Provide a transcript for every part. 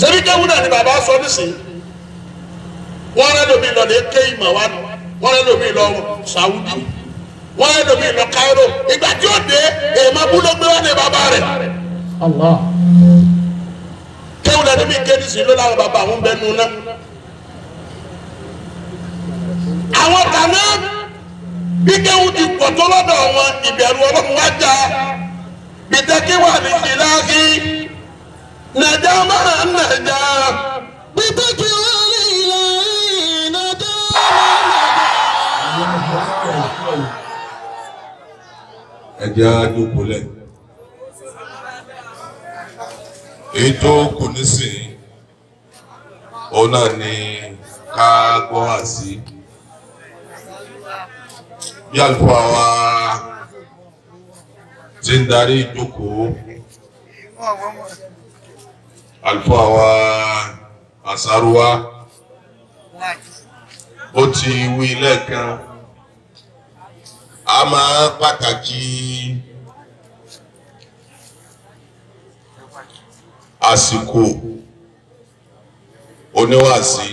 ṣebí kéwù náà ni bàbá sọ nísìnyí wọ́n rẹ́ lómi lọ lè ké ìmọ̀ wa nù. Wọ́n rẹ́ lómi lọ Saudi. Wọ́n rẹ́ lómi lọ Cairo. Ìgbà tí ó dé èèmọ̀ búlọ́gbé wà ní bàbá rẹ̀. Kéwù náà níbi ké nísìnyí ló láwọn bàbá àwọn bẹ́ẹ̀ nù náà. àwọn kàná bí kéwù ti pọ̀ tó lọ́dọ̀ wọn ìbẹ̀rù ọlọ́run wá já. Bìtẹ́kí wà ní nàjà máa ń nàjà. بتكي والإله ẹ jẹ́ á dúpọ̀lẹ̀ èyí tó kù nísìnyí òun náà ni ká gbọ́ àsí bí àlùfáà wa ti ń darí ìjókòó àlùfáà wa àsárúwá ó ti wí lẹ́ẹ̀kan. A máa pàtàkì àsìkò oníwàásí.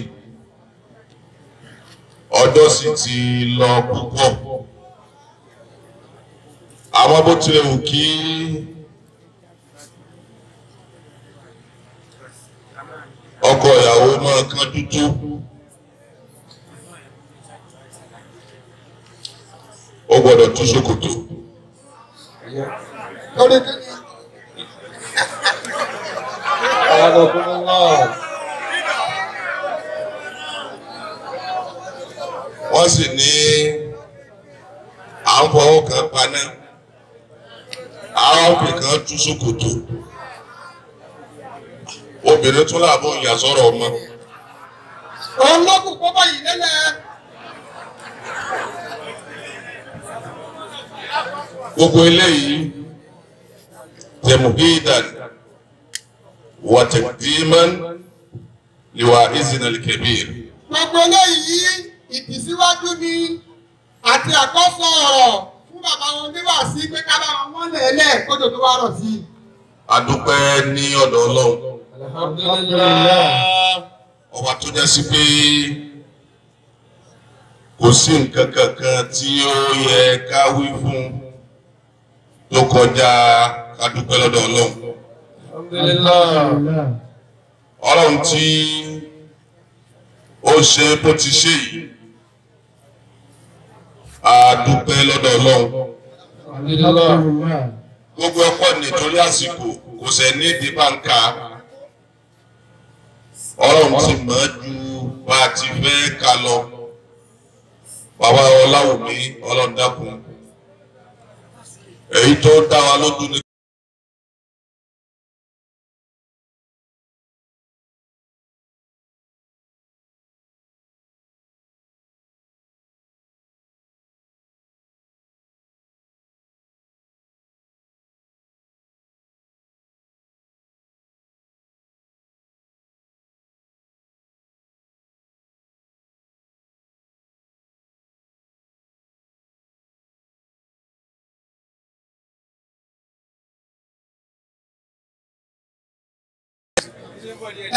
Ọjọ́ sì ti lọ púpọ̀. Àmọ́ bó tilẹ̀ wù kí ọkọ ìyàwó máa kán dúdú. Ó gbọ́dọ̀ tú ṣòkòtò. Wọ́n sì ní à ń fọwọ́ kan paná. Àwọn òbí kan tú ṣòkòtò obìnrin tún làbọ̀ ìyàsọ́rọ̀ ọmọ. Òun ló kù kó báyìí lẹ́lẹ̀. gbogbo eléyìí tẹmuhidan wàtẹkìdìmán liwa izinal kebir Gbogbo eléyìí ìtìsíwájú ni àti àkọ́sọ ọ̀rọ̀ fún bàbá wọn níwàásí pé ká bá wọn mọ́lẹ̀ ẹlẹ́ kójò tó wá rọ̀ sí adúpẹ́ ní ọ̀dọ̀ ọlọ́run Alhamdulillah. ọba tó jẹ́ sí pé kò sí nǹkan kankan tí ó yẹ ká wí fún tó kọjá ká dúpẹ́ lọ́dọ̀ ọlọ́run Alhamdulillah. ọlọ́run tí ó ṣe bó ti ṣe yìí a dúpẹ́ lọ́dọ̀ ọlọ́run gbogbo ẹ̀kọ́ nítorí àsìkò kò sẹ́ ní ìdí báńkà ọlọ́run ti mọ̀ ju bá a ti fẹ́ ká lọ bàbá ọláwùmí ọlọ́run dákun èyí tó dá wa lójú ní.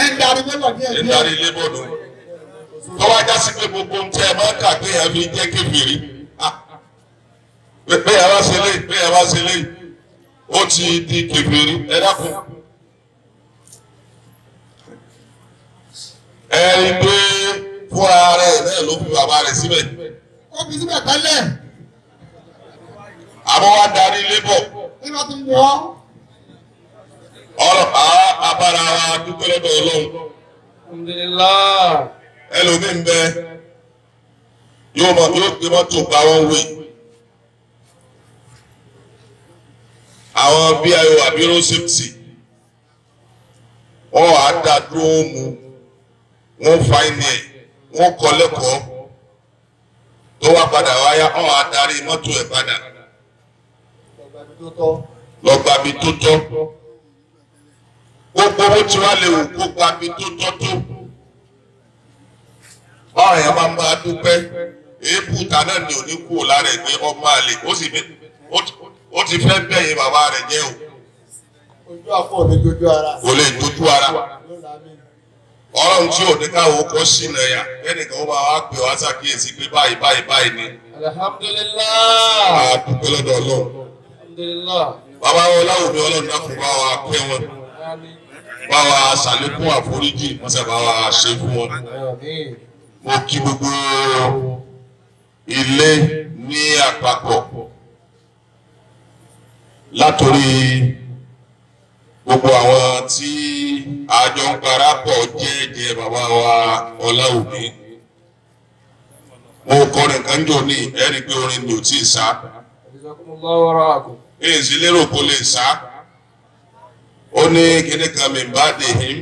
Ẹ ń darí mẹ́lọ̀ díẹ̀ ń díẹ̀. darí ilé bọ̀dù tọ́wọ́ ajá sí pé gbogbo ń tẹ́ ẹ máa ń kà pé ẹ fi jẹ́ kéfìrí pé ẹ bá ṣe léyìí pé ẹ bá ṣe léyìí ó ti di kéfìrí ẹ dákun. ẹ rí i pé fúnra rẹ̀ náà ló fi bàbá rẹ̀ síbẹ̀ Ó fi síbẹ̀ tẹ́lẹ̀. àmọ́ wá darí bọ̀ Bí wọ́n ti wọ́. Abára wa dúpẹ́ lọ́dọ̀ ọlọ́run. Alhamdulillah. ẹlòmíín bẹ yóò mọ yóò gbé mọ́tò pa wọ́n wé àwọn bí ayò àbíró sèpsì wọ́n wàá dá dúró mu wọ́n fa ẹni ẹ̀ wọ́n kọ́ lẹ́kọ̀ọ́. Tó wá padà wáyá wọ́n wàá darí mọ́tò ẹ̀ padà. Lọ́gbàbí tó tọ́ gbogbo owó tí wàá lè wò kó gbàbí tó tọ́ tó báwọn yẹn máa ń bá a dúpẹ́ èébú ta náà ni òní kúrò lára ẹ̀ pé ọmọ àlè ó sì ó ti- fẹ́ bẹ̀yìn bàbá rẹ̀ jẹ́ o Ojú àpò mi dojú ara. kò lè dojú ara ọlọ́run tí ò ní káwọ́ kọ́ sínú ẹ̀yà ẹnìkan ó máa wá pè wá ṣàkíyèsí pé báyìí báyìí báyìí ni Alhamdulillah. àdúgbò lọ́dọ̀ ọlọ́run Alhamdulillah. bàbá wọn láwùjọ ọlọ́run dákun bá wa pẹ́ wọn. Bá wa ṣàlékún àforíjì wọ́n sì bá wa ṣe fún wọn. Mo kí gbogbo ilé ní àpapọ̀ látòrí gbogbo àwọn tí àjọ ń parapọ̀ jẹ́jẹ́ bàbá wa ọláòbí mo kọrin kan jò ní ẹ̀rí pé orin ni ò tí ì sá. Èyí sì lérò kó lè sá ó ní kíní kan mi bá dè hím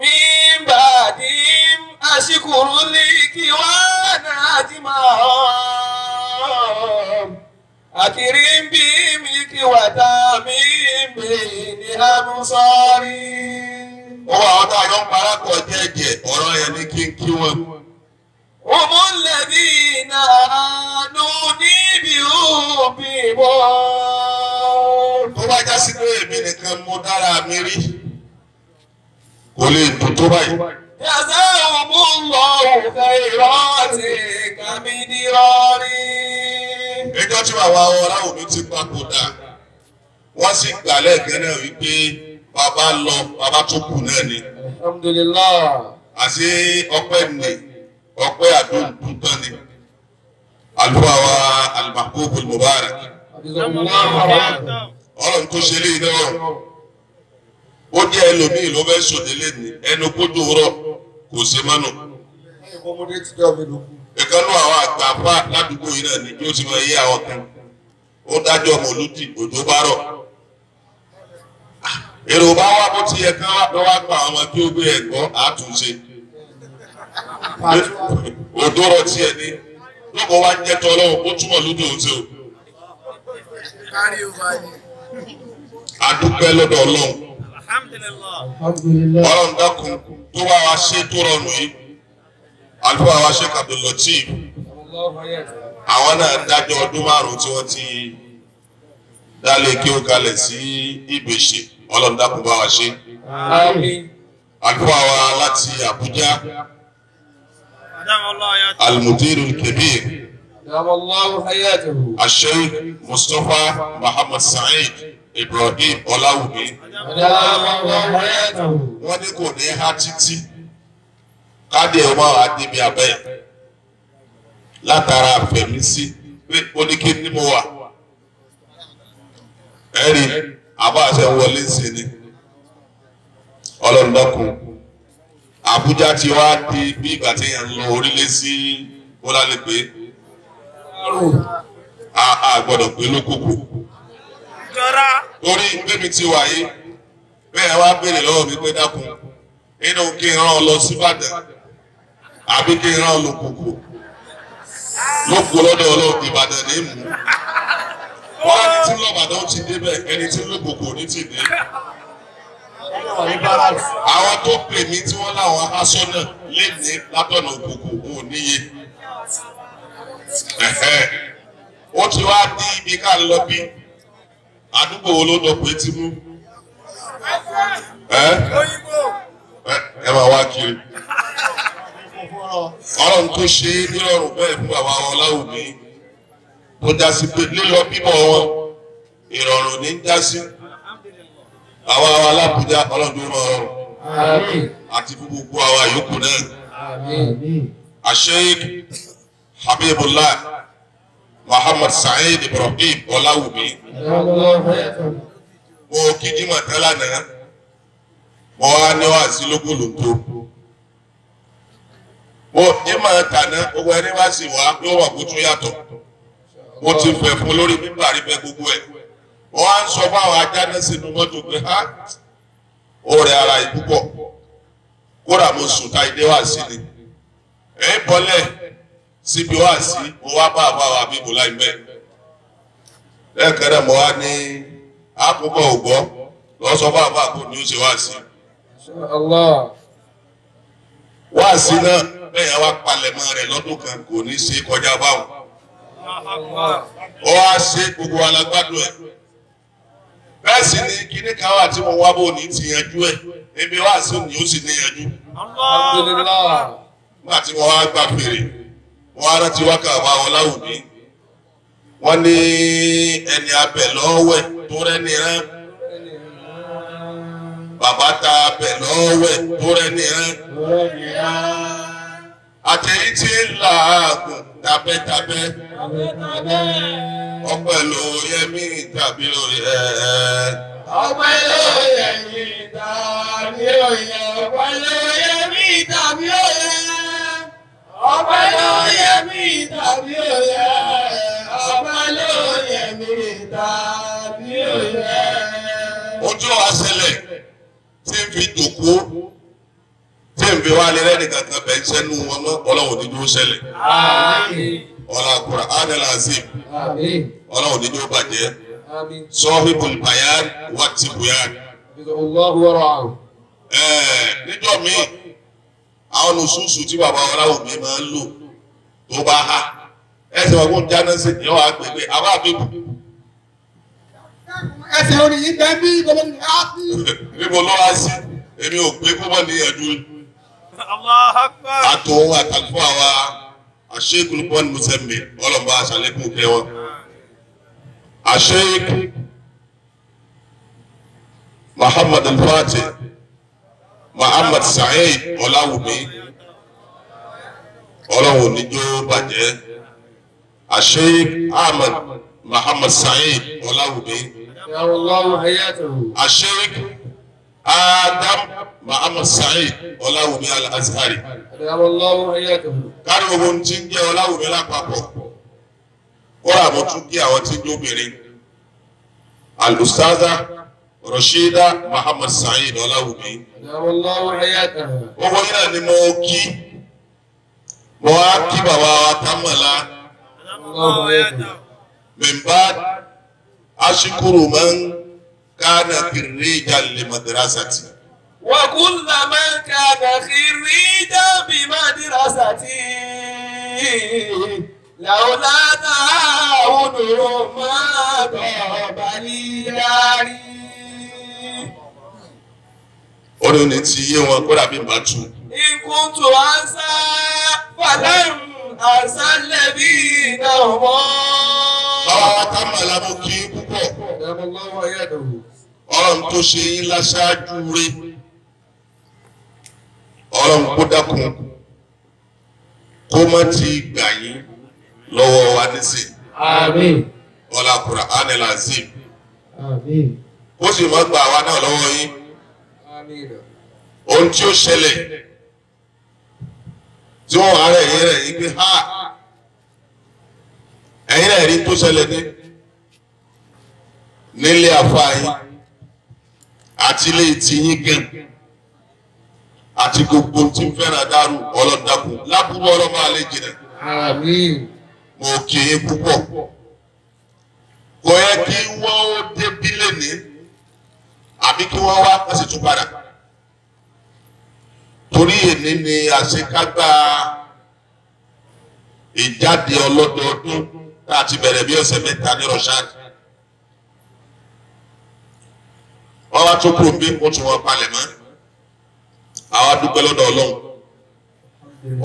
Min ba'dim ashkuru liki wa najma'um. Akrim bi milki wa tamim bi absari. ó wà àwọn tá àjọ ń parapọ̀ jẹ́jẹ́ ọ̀rọ̀ yẹn ní kínkí wọn. هم الذين آنوني بحبهم tó bá já èmi nìkan mo dára mi rí kò lè dùn tó báyìí. yàtọ̀ òmù lọ òkè ìrọ́ọ̀tì kàmí ní rọ́ọ̀rì. ẹjọ́ tí bàbá ọlá òní ti papòdà wọ́n sì gbà lẹ́ẹ̀kan náà wípé bàbá lọ bàbá tó kù náà ni. alhamdulillah. àti ọpẹ́ nì ọpẹ́ àdúgbò tán ni àlùfáà wa al-Mahbub al-Mubarak ọlọ́run tó ṣe léyìn náà ó jẹ́ ẹlòmíì ló fẹ́ sòdélé ní ẹnu kójú rọ kò ṣe mánu. ìkànnì àwọn àgbà fà ládùúgbò yìí náà ni bí ó ti máa yé àwọn kan ó dájọ́ mọ̀lúdì òjò bá rọ̀. èrò bá wá bó ti yẹ ká lọ́ wá pa àwọn kí ó ẹ̀gbọ́ àtúnṣe. òjò rọ̀ tiẹ̀ ni lọ́kọ̀ wá jẹ́ tọ́ lọ́wọ́ ó túmọ̀ òun ṣe o adúpẹ́ lọ́dọ̀ ọlọ́run. Ọlọ́run dákun tó bá wa ṣe tó rọrùn yìí. Àlùfáà wa ṣe kàdùlọ́tì àwọn náà dájọ́ ọdún márùn-ún tí wọ́n ti dálé kí ó kalẹ̀ sí ìbèṣe ọlọ́run dákun bá wa ṣe. Àlùfáà wa láti Àbújá. Almutiru kebir. Nawallahu hayatahu. Àṣẹ Mustapha Muhammad Sa'id Ibrahim Ọláwùmí. Nawallahu hayatahu. Wọ́n ní kò ní há títí. Káàdì ẹ̀ máa wá débi abẹ́ látara àfẹ̀mí sí pé oníkí ni mo wà. Ẹ̀rí àbá wọlé sí ni. Ọlọ́run. Àbújá ti wá di bí ìgbà tí èèyàn ń lọ orílẹ̀ sí Bọ́lá a a gbọ́dọ̀ pé lókòkò torí bẹ́mi ti wà yìí bẹ́ẹ̀ wá béèrè lọ́wọ́ mi pé dákun inú kí n rán ọ lọ sí Ìbàdàn àbí kí n rán ọ lọ kòkò lóko lọ́dọ̀ ọlọ́run Ìbàdàn ní mú wọn ẹni tí lọ́bàdàn ti débẹ̀ ẹni tí ló kòkò ní ti dé. Àwọn tó pè mí tí wọ́n láwọn aṣọ náà lè ní látọ̀nà kòkò wọn ò níye ó ti wá ní ibi ká lọ bí àdúgbò wo ló lọ pé tí mú? Ẹ? Máa wá kiri. Ọlọ́run tó ṣe é nírọ̀rùn bẹ́ẹ̀ fún bàbá wọn láwùmí tó dá sí pé lílọ bíbọ̀ wọn ìrọ̀rùn ní dá sí. Àwa wa lábùjá ọlọ́dún mọ́ ọ̀rọ̀ àti gbogbo àwa yòókù náà. Àṣẹ habibullah muhammad saheed ibrahim ọláwùmí mo kìdí mọ̀tẹ́lá náà mo wá níwáàsí lógúlùtò mo kìdí mọ̀tàná owó ẹni wá sí wa yóò wà kó tún yàtọ̀. Mo ti fẹ̀ fún lórí bíbá rí bẹ́ gbogbo ẹ̀. Wọ́n á síbi wá sí mo wá bá àbáwá bíbù láìpẹ́ lẹ́ẹ̀kan náà mo wá ní àkókò ògbọ́ lọ́ọ́ sọ fún àbá kò ní ó ṣe wá sí. wá sí náà bẹ́ẹ̀ wá palẹ̀mọ́ rẹ̀ lọ́dún kan kò ní ṣe kọjá báwọn. ó wá ṣe gbogbo alágbádùn ẹ̀ bẹ́ẹ̀ sì ni kíní kan wà tí mo wá bò ní ti yanjú ẹ̀ ebi wá sí ni ó sì ní yanjú. nígbà tí mo wá gbà péré mo wá rántí wákà wá ọláwùmí. Wọ́n ní ẹni abẹ lọ́wẹ̀ tó rẹ́ni rán. Bàbá ta abẹ lọ́wẹ̀ tó rẹ́ni rán. Àtẹ̀yí tí ń làágùn tabẹ́tabẹ́ ọpẹ́ ló yẹ mí tàbí òye ẹ̀. ọpẹ́ ló yẹ mí tàbí òye ọpẹ́ ló yẹ mí tàbí ọpẹ́ ló yẹ mí tàbí òye ọpẹ́ ló yẹ mí tàbí òye. ojú wa ṣẹlẹ̀ tí ń fi dòkó tí ń fi wá lé lẹ́nu kankan bẹ̀ ń sẹ́nu wọn mọ́ ọlọ́run ní yóò ṣẹlẹ̀ Àmín. ọlọ́kùnrin adela azim ọlọ́run ní yóò bàjẹ́ sọ́hìbùl bayan wà ti buyan. Níjọ́ míì àwọn oṣooṣù tí bàbá ọláwọ̀ mi máa ń lò tó bá há ẹsẹ̀ wọn kò ń jáná sí ìyẹn wà gbẹgbẹ àwọn àbíkù ẹsẹ̀ orin yìí bẹ́ẹ̀ bí gbogbo ní á sí. níbo ló wá sí èmi ò mọ̀ níyànjú Allah akbar. àtòun àtàkùn àwa àṣekùlùpọ̀n mùsẹ̀mì ọlọ́mọba àṣàlẹ́kùn kẹwọn. àṣeyik muhammad al-fatih muhammad saheed ọláwùmí. Ọlọ́run níjó bàjẹ́. Àṣeyik ahmed muhammad saheed ọláwùmí. Àṣeyik adam muhammad saheed ọláwùmí al-azhari. Kárí ohun tí ń jẹ́ ọláwùmí lápapọ̀. Kóra mo tún kí àwọn tí ń jóbìnrin alustaza Rashida Muhammad Saheed Ọláwùmí. Owó náà ni mo kí. Mo á kí bàbá wa Támọ̀lá. Mìmbá Aṣíkúrò máa ń kánà kiri jalè madrasati. Wa kulla man kánà kiri jábì madrasati. Làwọn látàá àwọn ọ̀nà máa bọ̀ bá ní yárí ó ní ní ti yé wọn kódà bí màá tu. ikun tó ansa fàdáhùn àṣà lẹ́bí ìdáhùn. báwa wa ká mà lábò kí púpọ̀. ọlọ́run tó ṣe yín láṣáájú rẹ̀ ọlọ́run kó dákun kó má ti gbà yín lọ́wọ́ wa nísìn. àmín. ọlá Qur'an al-Azim. àmín. ó sì má gba àwa náà lọ́wọ́ yín ohun tí ó ṣẹlẹ̀ tí wọ́n rẹ̀ yín rẹ̀ yín pé ha! Ẹ̀yin rẹ̀ rí tó ṣẹlẹ̀ ní nílé àfa yín àti ilé tí yín gan àti gbogbo tí ń fẹ́ràn dárú ọlọ́dàkùn lábúrú ọlọ́mọ alẹ́ jìnnà. Mo kì í púpọ̀. Kò yẹ kí wọ́n ó débí lẹ́ni àbí kí wọ́n wá wọ́n sì tún padà. Torí èní ni àṣekágbá ìjáde ọlọ́dọọdún tá a ti bẹ̀rẹ̀ bí ọ̀sẹ̀ mẹ́ta ní rọ̀ṣáàdì. Wọ́n wá tó kúrò bí wọ́n tún wọn palẹ̀ mọ́. Àwa dúpẹ́ lọ́dọ̀ ọlọ́run.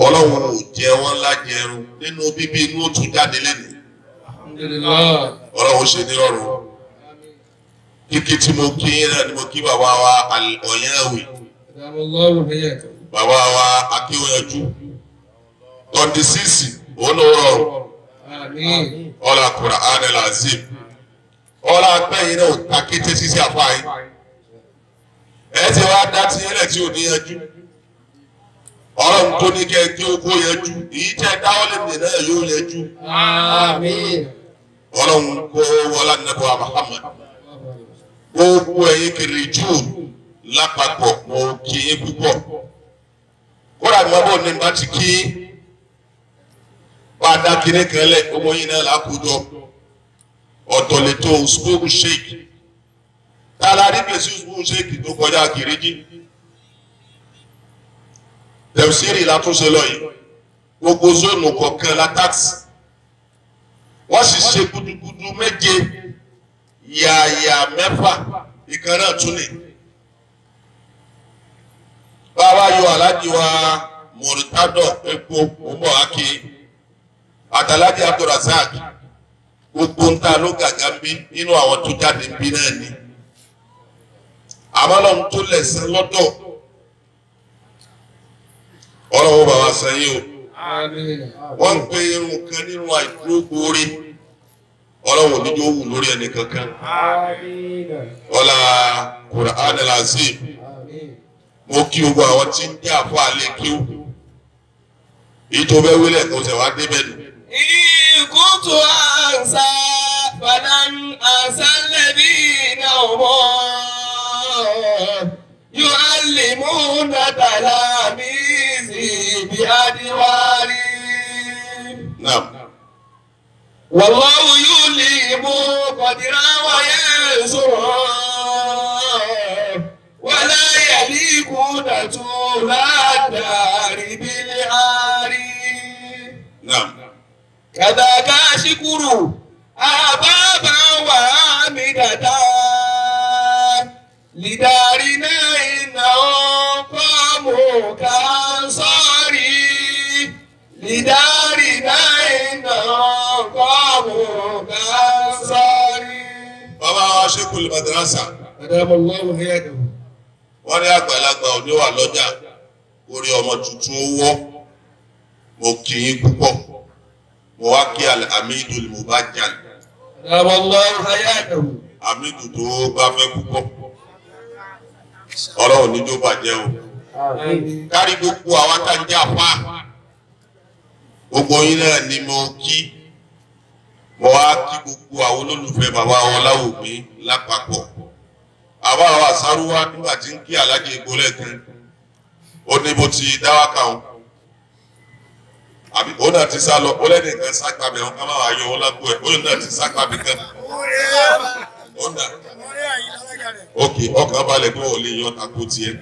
Ọlọ́run ò jẹ wọ́n lájẹrun. Nínú bíbí inú ó tún jáde lẹ́nu. Ọlọ́run ṣe ní rọrùn kíkí tí mo kí náà ni mo kí bàbá wa ọ̀yẹ́wì bàbá wa akíwọ̀nyẹ́jú tọ́ndí sísì òun ló rọrùn. Àmín. ọlá Qur'an al-Azim. Ọlá apẹ́yìn náà ò ta kété sísí àfáàyín ẹ ti wá dá tí yẹn lẹ̀ tí ò ní yanjú. Ọlọ́run tó ní kẹ́ kí ó kó yanjú. Èyí tẹ́ dáwọ́lé mi náà yóò yanjú. Ọlọ́run kó wọlá nàbọ̀ Muhammad gbogbo ẹ̀yin kiri jù lápapọ̀ mo kí yín púpọ̀. Kódà ní wọ́n bọ̀ ní bá ti kí dá kinní kan lẹ̀ gbogbo yín náà lákòójọ. Ọ̀tọ̀ lè tó usbuku sheik tààlà gbèsè usbuku sheik tó kọjá kìrìjì tẹ̀síìrì látúnṣe lọ yìí. Gbogbo zónù kọ̀ọ̀kan la táksì wọ́n sì ṣe gudugudu méje yàyà mẹ́fà ìkan náà tún ni. bàbá yọ aláàjì wa mọ̀rítádọ̀ epo ọmọ akí àtàlájì abdulrasaq gbogbo ń ta ló gàgà ń bí nínú àwọn tó jáde ń bí náà ni. àmọ́ lọ́run tó lẹ̀sán lọ́dọ̀ ọlọ́wọ́ bàbá sẹ́yìn o wọ́n ń pe irun kan nínú àìdúró gbóore ọlọ́run níjó wù lórí ẹnì kankan ọlá Qur'an al-Azim mo kí gbogbo àwọn tí ń dé àfọ àlẹ́ kí ó ètò bẹ́ẹ̀ wílẹ̀ tó ṣẹ̀ wá débẹ̀ nù. ìkútù àǹsà fàlàn àǹsà lẹ́bí náà wọ́ yóò á lè mú nàdàlà mi sí ibi adíwárí. náà. Wallahu yulimu qadira wa yansuru wala yaliku dàtú ládàrí bílẹ̀ àárí. Kàdàkà ṣíkúrù àbábà wà mí dàda lidari náà iná ọkọ̀ mọ̀ká sọ́ọ̀rì lidari. ṣékùn madrasa. wọ́n ní àgbàlagbà òní wà lọ́jà. Orí ọmọ tuntun ó wọ́. Mo kì í púpọ̀. Mo wá kí Hamidu Mubajjal. Hamidu tó bá fẹ́ púpọ̀. Ọlọ́run níjó bàjẹ́ o. Kárí gbogbo àwọn tá a jẹ́ àpá gbogbo yín náà ni mo kí mo wá kí gbogbo àwọn olólùfẹ́ bàbá wọn láwùmí lápapọ̀ àwọn àsárúwá nígbà tí ń kí alájẹ egbò lẹ́ẹ̀kan ó ní bó ti dáwà káwọn àbí ó náà ti sá lọ ó lẹ́nu nǹkan sápàbẹ̀ wọn ká má wọn lágbo ẹ̀ ó náà ti sápàbẹ̀ kan. Ókè ọkàn balẹ̀ pé wọ́n lè yọ tako tiẹ̀.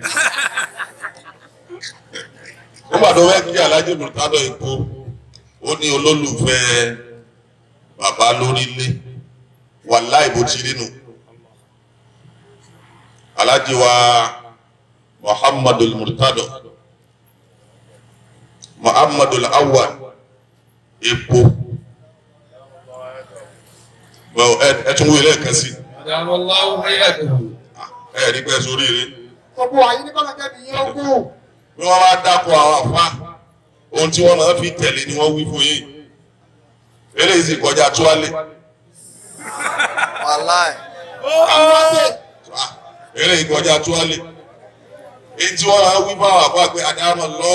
Nígbà tó fẹ́ kí alájẹ mùtádọ̀ epo ó ní olólùfẹ́ bàbá lórí ilé wàláì bó ti rí nù aláàjì wa muhammadul murtado muhammadul awwal epo ẹ tún wí lẹ́ẹ̀kan sí. ẹ rí pẹ́ sórí rí. gbogbo àyè ní kọ́lá jẹ́bi yín ogún. wọ́n bá dákọ̀ àwọn àfa ohun tí wọ́n máa fi tẹ̀lé ni wọ́n wí fún yín eléyìí sì kọjá tuwálé. wàláì. Ah, eléyìí kọjá tuwálé. etí wọn máa wí fáwọn àbá pé àdámọ lọ.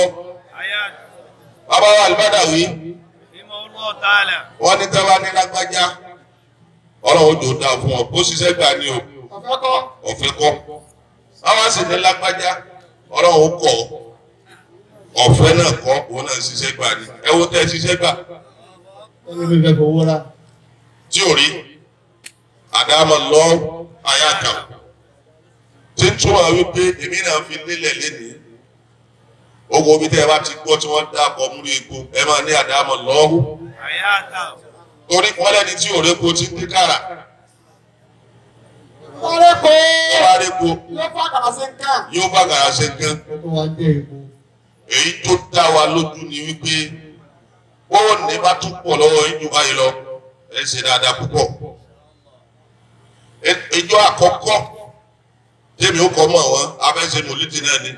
bàbá wa àlùbádà wí. wọ́n ní tẹ́wá ní lágbájá. ọlọ́run jò dáa fún ọ bó ṣiṣẹ́ gbà ní o. ọ̀fẹ́ kọ́. báwa sì ní lágbájá ọlọ́run kọ̀ ọ̀fẹ́ náà kọ́ òun náà ṣiṣẹ́ gbà ní ẹ wo tẹ́ ṣiṣẹ́ gbà mi fẹ́ fowó rà. tí ò rí àdámọ̀ wípé èmi náà fi lélẹ̀ lénìí ogun omi tẹ́ ẹ bá ti gbọ́ tí wọ́n dàpọ̀ múlò epo ẹ máa ní àdámọ̀ lọ́wọ́. ayé àkàm. torí pọ́lẹ́ni tí òrékò ti ń dé kára yóò bá gàrà ṣe nǹkan. èyí tó dá wa lójú ni wípé wọ́n ní bá tún pọ̀ lọ́wọ́ ju báyìí lọ. Ẹ ṣe dáadáa púpọ̀. Ìjọ àkọ́kọ́ tèmi ó kọ́ mọ̀ wọ́n abẹ́sẹ̀ mòlídì náà ni.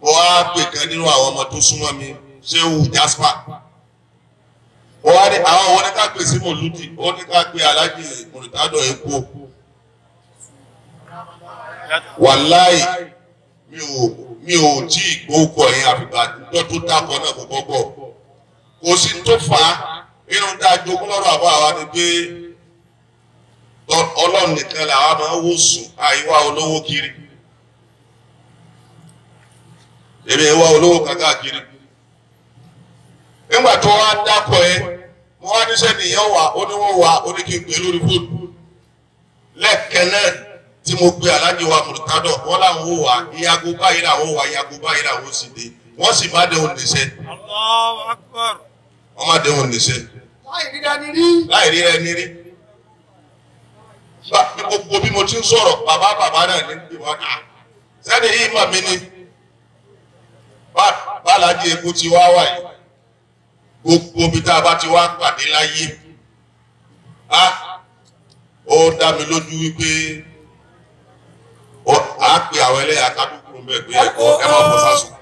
Mo wá pè kan nínú àwọn ọmọ tó súnmọ́ mi Ṣéhù Jasper. Mo wá ní àwọn wọn ní ká pè sí mòlúdì ó ní ká pè alájì mòlítádọ̀ epo. Wàláì mi ò mi ò tí ì gbókò ẹ̀yìn àfìgbà tó tó dákọ̀ náà kò gbọ́gbọ́ kò sí tó fà á. Tá a jogún lọ́rọ̀ àbọ̀ àwa ni pé ọlọ́run nìkan làwa máa ń wò sùn. Àìwá olówó kiri. Èmi ìwá olówó kankan kiri nígbà tó wá dákọ̀ ẹ mo wá níṣẹ́ nìyẹn wà oníwọ̀n wà oníkègbè lórí fóònù. Lẹ́ẹ̀kẹ́ tí mo gbé aláàjì wa mùtádọ̀ wọ́n làwọn wà. Ìyàgò báyìí làwọn wà ìyàgò báyìí làwọn sì dé. Wọ́n sì má dé òun níṣẹ́. Allahu wọ́n má dẹ̀hùn níṣẹ́ Láì rí dání rí. láì rí. Ẹni rí gbogbo bí mo ti ń sọ̀rọ̀ bàbá bàbá náà ní ìwà náà. Sẹ́ni yìí mọ̀ mí ni. Bálájí eku ti wá wà yìí. Gbogbo bí tá a bá ti wá pàdé láyé ó dá mi lójú wípé á pe àwọn ẹlẹ́yà kábíkúrú mẹ́ pé ẹ kọ́ ẹ má bọ́ sásùn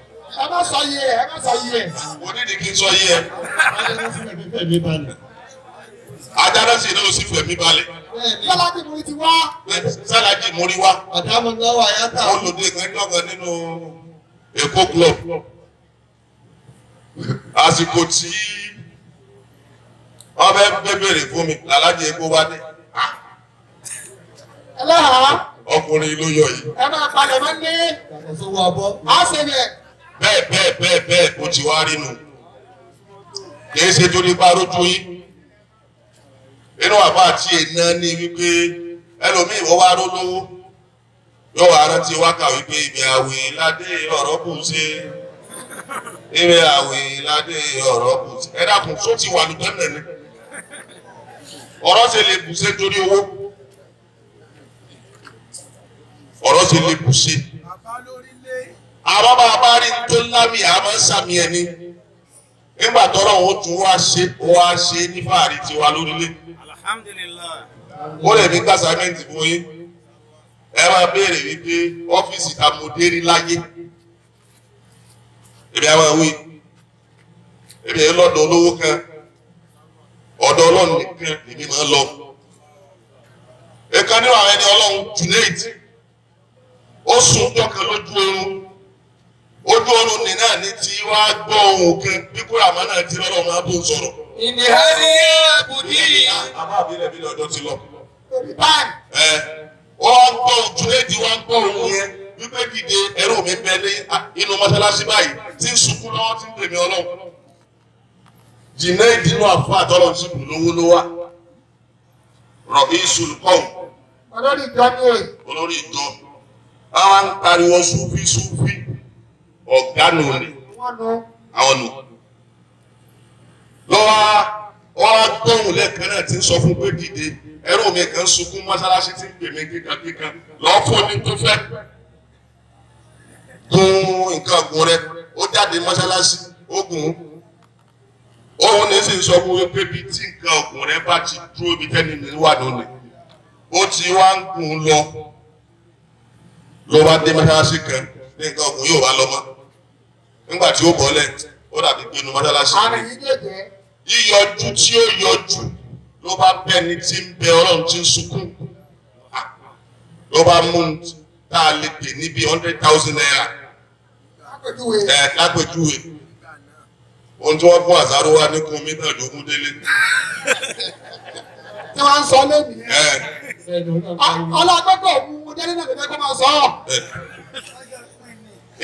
ẹ má sọ yẹ ẹ má sọ yẹ. onídìí kí n sọ yí ẹ balẹ̀. ajánásì náà ó sì fẹ̀mí balẹ̀ tí mo ti wá. sálájì mórí wá àdámọ̀ náà wà yàtọ̀. olùdó ìgbẹ́jọ́kan nínú Èkó club àsìkò tí wọ́n fẹ́ bẹ̀bẹ̀rẹ̀ fún mi làlájì Èkó wá dé ẹlẹ́hàá ọkùnrin ló yọ yìí ẹ máa palẹ̀ mọ́ ní. Ṣe bẹ̀. Bẹ́ẹ̀ bẹ́ẹ̀ bẹ́ẹ̀ bẹ́ẹ̀ kò ti wá rí nu. Kìí ṣe torí parójú yín. Inú àbá àti èèna ní wípé ẹlòmíì wọ́n wá rólówó yóò wá rántí wákà wípé ibi àwìn ládé ọ̀rọ̀ kù ṣe. Ibi àwìn ládé ọ̀rọ̀ kù ṣe. Ẹ dákun tó ti wà lùtọ́ náà ni? Ọ̀rọ̀ ṣe lè bù ṣe torí owó. Ọ̀rọ̀ ṣe lè bù ṣe àwọn bá a bá rí tó lámì àmọ́ sàmì ẹni. Nígbà tọ́rọ̀ òun tún wá ṣe wá ṣe ní fàárí tiwa lórílẹ̀ ó lè ní kásàmẹ́ǹtì fún yín. Ẹ máa béèrè wípé ọ́fíìsì ta mo dé rí láyé. Èmi àwọn ìwé èmi ẹ lọ́dọ̀ olówó kan. Ọ̀dọ̀ ọlọ́run nìkan èmi máa lọ. Ẹ̀ka nínú àwọn ẹni ọlọ́run Junaid. Ó sùn jọkàn lójú oorun ojú oorun ní náà ní tí wàá gbọ́ ohun kan bí kúrò àmọ́ náà ti lọ́lọ́ máa bó sọ̀rọ̀. ìníhàrí àbùdí. àmọ́ àbílẹ̀ bílẹ̀ ọjọ́ ti lọ. Ẹ wọ́n gbọ́ wá ń gbọ́ ohun yẹn wípé dìde ẹrú mi bẹ ní inú mọ́ṣáláṣí báyìí tí ń sunkún lọ́wọ́ tí ń pè mí ọlọ́run. Junaid inú àfọ àtọ́lọ́ sí kù lówó ló wá. rọ̀bì sulkọ́m Olórí ìjọ òye. olórí ìjọ àwọn pariwo súfì súfì ọ̀gá nù nu. àwọn nù. lọ́wọ́ á gbóhùn lẹ́ẹ̀kan náà tí ń sọ fún pé dìde ẹrú mi kan sunkún mọ́ṣáláṣí tí ń pè mí kíkankíkan lọ́ọ́ fún ní tó fẹ́. gun nǹkan ọ̀gùn rẹ ó jáde mọ́ṣáláṣí ó gùn ún. òun ní sì ń sọ fún mi pé bí tí nǹkan ọ̀gùn rẹ bá ti dúró ibi tẹ́ni mi wà lónìí ó ti wá ń gùn lọ ló wá dé mọ́ṣáláṣí kan ní nǹkan ọ̀gùn yóò wá lọ mọ́ nígbà tí ó bọ́lẹ̀ ó dàbí pé inú mọ́ṣáláṣí ni jẹ̀jẹ̀. yíyọjú tí ó yọjú ló bá bẹ́ni tí ń bẹ ọlọ́run tí ń sunkún ló bá mú un tá a lè pè níbi hundred thousand naira Lápèjúwe. ohun tí wọ́n fún àzáró wa ní kun mítàdógún délé Tí wọ́n ń sọ lónìí. ẹ Bẹ́ẹ̀ni, ó náà pariwo. Ọlọ́gbọ́gbọ́ òun mo jẹ́ nínú ìgbẹ́ kó máa sọ.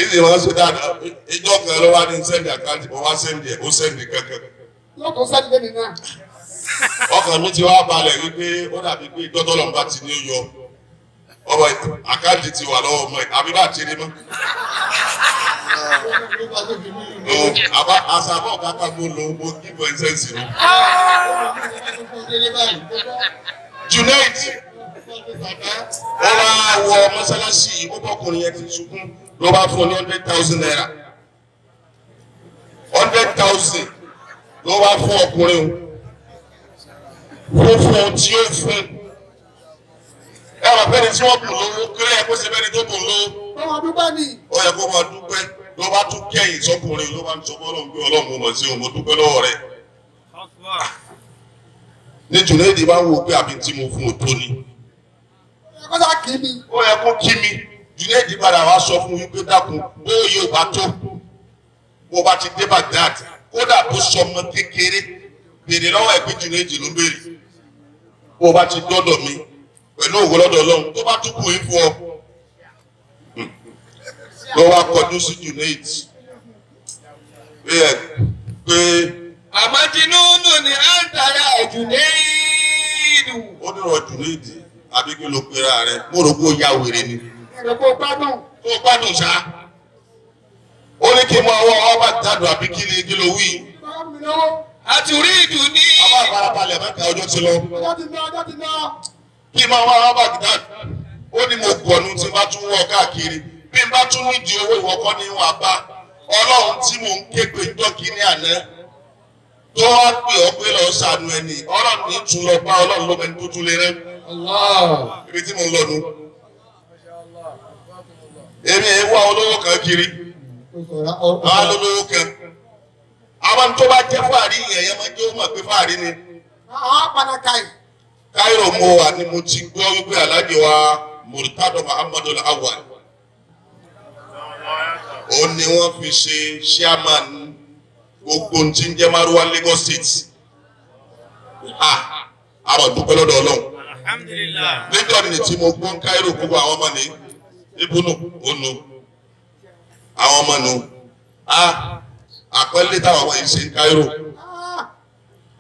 Ìdí wọn ṣe dáadáa ìjọ kan ló wá ní sẹ́ndì àkáǹtì bọ́ wá sẹ́ndì ẹ̀ ó sẹ́ndì kankan sẹ́ni lé mi náà. ọkàn mi ti wá balẹ̀ wípé ó dàbí pé ìjọ tọ́lọ̀ ń bá ti ní yọ ọmọ àkáǹtì ti wà lọ́wọ́ ọmọ ẹ̀ àbí bá ti rí mọ́. Àbá àṣàbọ̀ kàkà mo lò ó mo kí bọ̀ ẹsẹ̀ sí i. Ó délé báyìí. Junaid Ó wá wọ mọ́sálásí ó bọ́kùnrin yẹn ti sunkún ló bá fún ní hundred thousand naira. hundred thousand ló wá fún ọkùnrin o. fún fún un tí ó fún. ẹ wà pẹ́ni tí wọ́n bùn lówó kéré ẹ kó ṣe bẹ́ni tó bùn lówó. Bọ́wọ́ dúpẹ́ ni. ó yẹ kó máa dúpẹ́ ló bá tún kẹ́yìn sọkùnrin ló bá ń sọ bọ́lọ̀ ń gbé ọlọ́run mọ̀ sí mo dúpẹ́ lọ́wọ́ rẹ̀. Ní Junaid bá ń wò pé àbí tí mo fún un tó ni. Ó yẹ kó kí mi Junaid padà wá sọ fún wípé dákun bó yóò bá tó bó bá ti dé Baghdad kódà bó sọmọ kékeré béèrè lọ́wọ́ ẹ̀ pé Junaid ló ń béèrè bó bá ti dọ́dọ̀ mi pẹ̀lú òwò lọ́dọ̀ Ọlọ́run tó bá tún kù í fún ọ. Ló wá kọjú sí Junaid. Pé àmọ́ tinúnú ni à ń tara ní ìdù. ó nírọ̀ Junaid àbí kí ló pera rẹ? Mo rò pé ó ya wèrè ni. Èrè kó gbádùn. tó gbádùn ṣá ó ní kí n mọ ọwọ́ ọba dàdùn àbí kí ni kí ló wí. Àtúrí ìdù ní. ọba àfarabalẹ̀ mẹ́ta ọjọ́ ti lọ. Ọjọ́ ti lọ, ọjọ́ ti lọ. kí n máa wá wá Baghdad ó ní mo gbọ̀nù tí n bá tún wọ̀ káàkiri bí n bá tún nídìí owó ìwọ́kọ́ ní wà bá ọlọ́run tí mò ń ké pé jọ́kì ní àná tó wá pè ọ́ pé lọ́ọ́ sànù ẹni ọlọ́run ní tún lọ bá ọlọ́run ló mẹni tó tún lé rẹ́ Allah. ibi tí mo ń lọ nu. Èmi ẹ̀ wá olówó kan kiri. Àwọn olówó kan. Àwọn tó bá jẹ́ fàárí yẹn yẹn máa jẹ́ ó mọ̀ pé fàárí ni. Àwọn panaka yìí. Cairo mo wà ní mo ti gbọ́ wípé alájẹ wa Murtado Muhammadu Awal ó ní wọ́n fi ṣe chairman gbogbo tí ń jẹ́ Maruwa Lagos State. Ah àwọn dúpẹ́ lọ́dọ̀ Ọlọ́run. Alhamdulillah. nígbà ní tí mo gbọ́ Cairo gbogbo àwọn ọmọ ní ibùnú ònu àwọn ọmọ nù ah àpẹẹlẹ táwọn ọmọ yìí ṣe ń Cairo.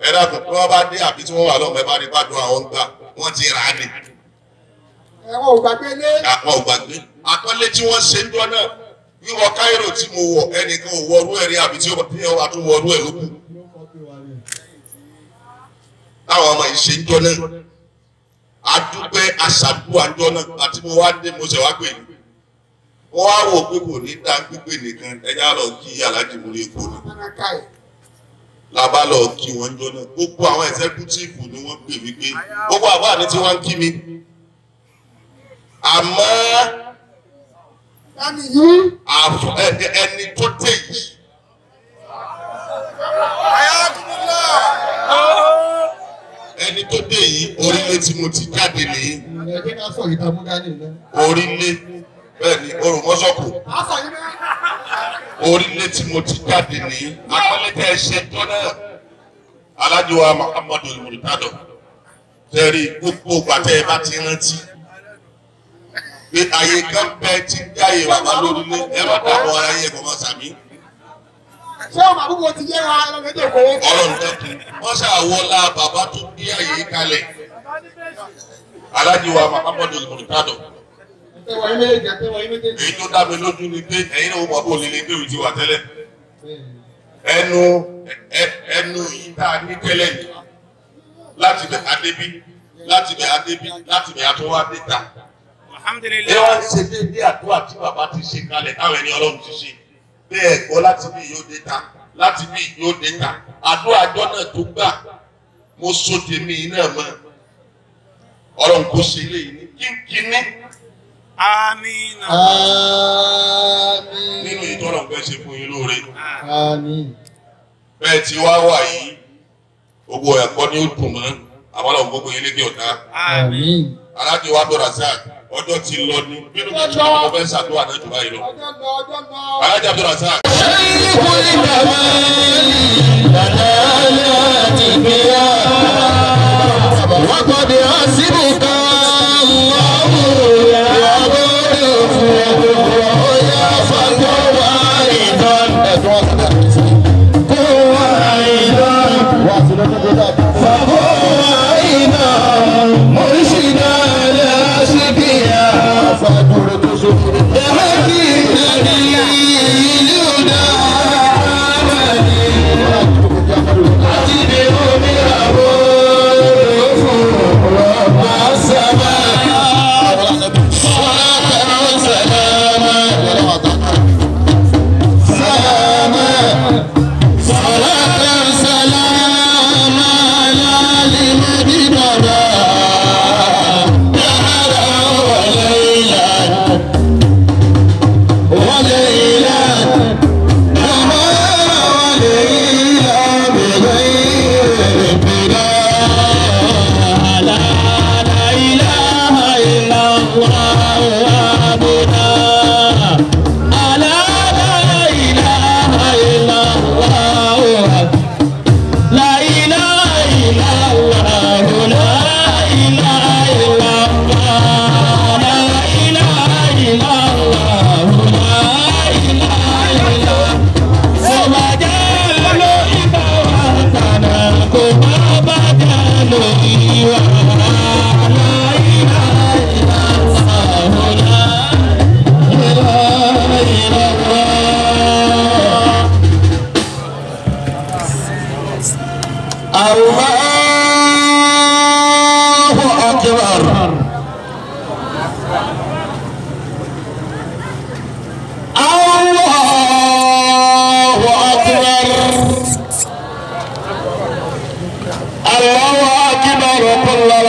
Ẹ dàgbọ́n tí wọ́n bá dé àbí tí wọ́n wà lọ́mọ ẹ bá rí bá dùn àwọn gbà wọ́n ti rà á ní Ẹ̀wọ̀n ò gbàgbé lé. àpọ̀ ògbàgbé àpọ́nlé tí wọ́n ṣe ń jọ náà wíwọ Cairo tí mo wọ̀ ẹnìkan ò wọrú ẹ̀ rí àbí tí ó wà tún wọrú ẹ̀ lókù. Táwọn ọmọ yìí ṣe ń jọ náà adúpẹ́ aṣàdúrà àjọ náà àti mo wá dé mo ṣe wá pè ní wọ́n wá wò pé kò ní dá pípé nìkan ẹ̀yà lọ kí aláàjì múlẹ̀ èkó ni làbá lọ kí wọ́n jọ náà. Gbogbo àwọn ẹ̀sẹ́kútìfù ni wọ́n pè wípé gbogbo àbá ni tí wọ́n ń kí mi. Àmọ́ ẹni tó dé yìí ẹni tó dé yìí orílẹ̀ tí mo ti jáde nìyí Ẹ jẹ́ ká sọ ìta mú dání lọ. orílẹ̀. Bẹ́ẹ̀ ni orùmọ́sọ́kù náà. orílẹ̀ tí mo ti jáde nìyí akọ́lẹ́tẹ̀ ẹ̀ṣẹ̀ tó náà. Alájọwà Muhammadu Murtado tẹ̀rí gbogbo gbàtẹ́ ẹ bá ti rántí. Pé àyè kan bẹ tí ń jáyè bàbá lórílẹ̀. Ẹ dàbọ̀ yẹ kọ́ máa sàmí. Ṣé ọmọ àbúkọ ti yé wa? Ẹlọ́dẹ́dẹ́ kò? ọlọ́run dẹ́kun wọ́n ṣàwọlá bàbá tó gbé àyè kalẹ̀. Alájíwá Muhammadu Murtado. Èyí tó dá mi lójú ni pé ẹ̀yin náà mọ̀ bó lélẹ̀ gbèrú ti wà tẹ́lẹ̀. Ẹnu ẹnu yìí tá a ní tẹ́lẹ̀ yìí láti bẹ̀ adébí láti bẹ̀ adébí láti bẹ̀ atúwá déta ẹ wá Alhamdulillah. ń ṣe déédé àdúrà tí bàbá ti ṣe kalẹ̀ táwọn ẹni ọlọ́run ti ṣe bẹ́ẹ̀ gbọ́ láti bí yóò déta láti bí yóò déta àdúrà àjọ náà tó gbà mo so tèmi náà mọ́ ọlọ́run kò ṣe eléyìí ní kínkínní Àmín. Àmín. nínú ìtọ́nà fẹ́ ṣe fún yín lóore Àmín. bẹ́ẹ̀ tí wá wà yìí gbogbo ẹ̀kọ́ ni ó dùn mọ́ àwọn ọlọ́run gbogbo yín lékè ọ̀tá Àmín. Aláàjì wa ọjọ́ ti lọ ni nínú ìjọba ọmọ fẹ́ ṣàdúrà náà báyìí lọ. alájà tó rà sáà. ṣé ikú ní bàbá yìí bàbá yóò ti gbé yá wọ́n.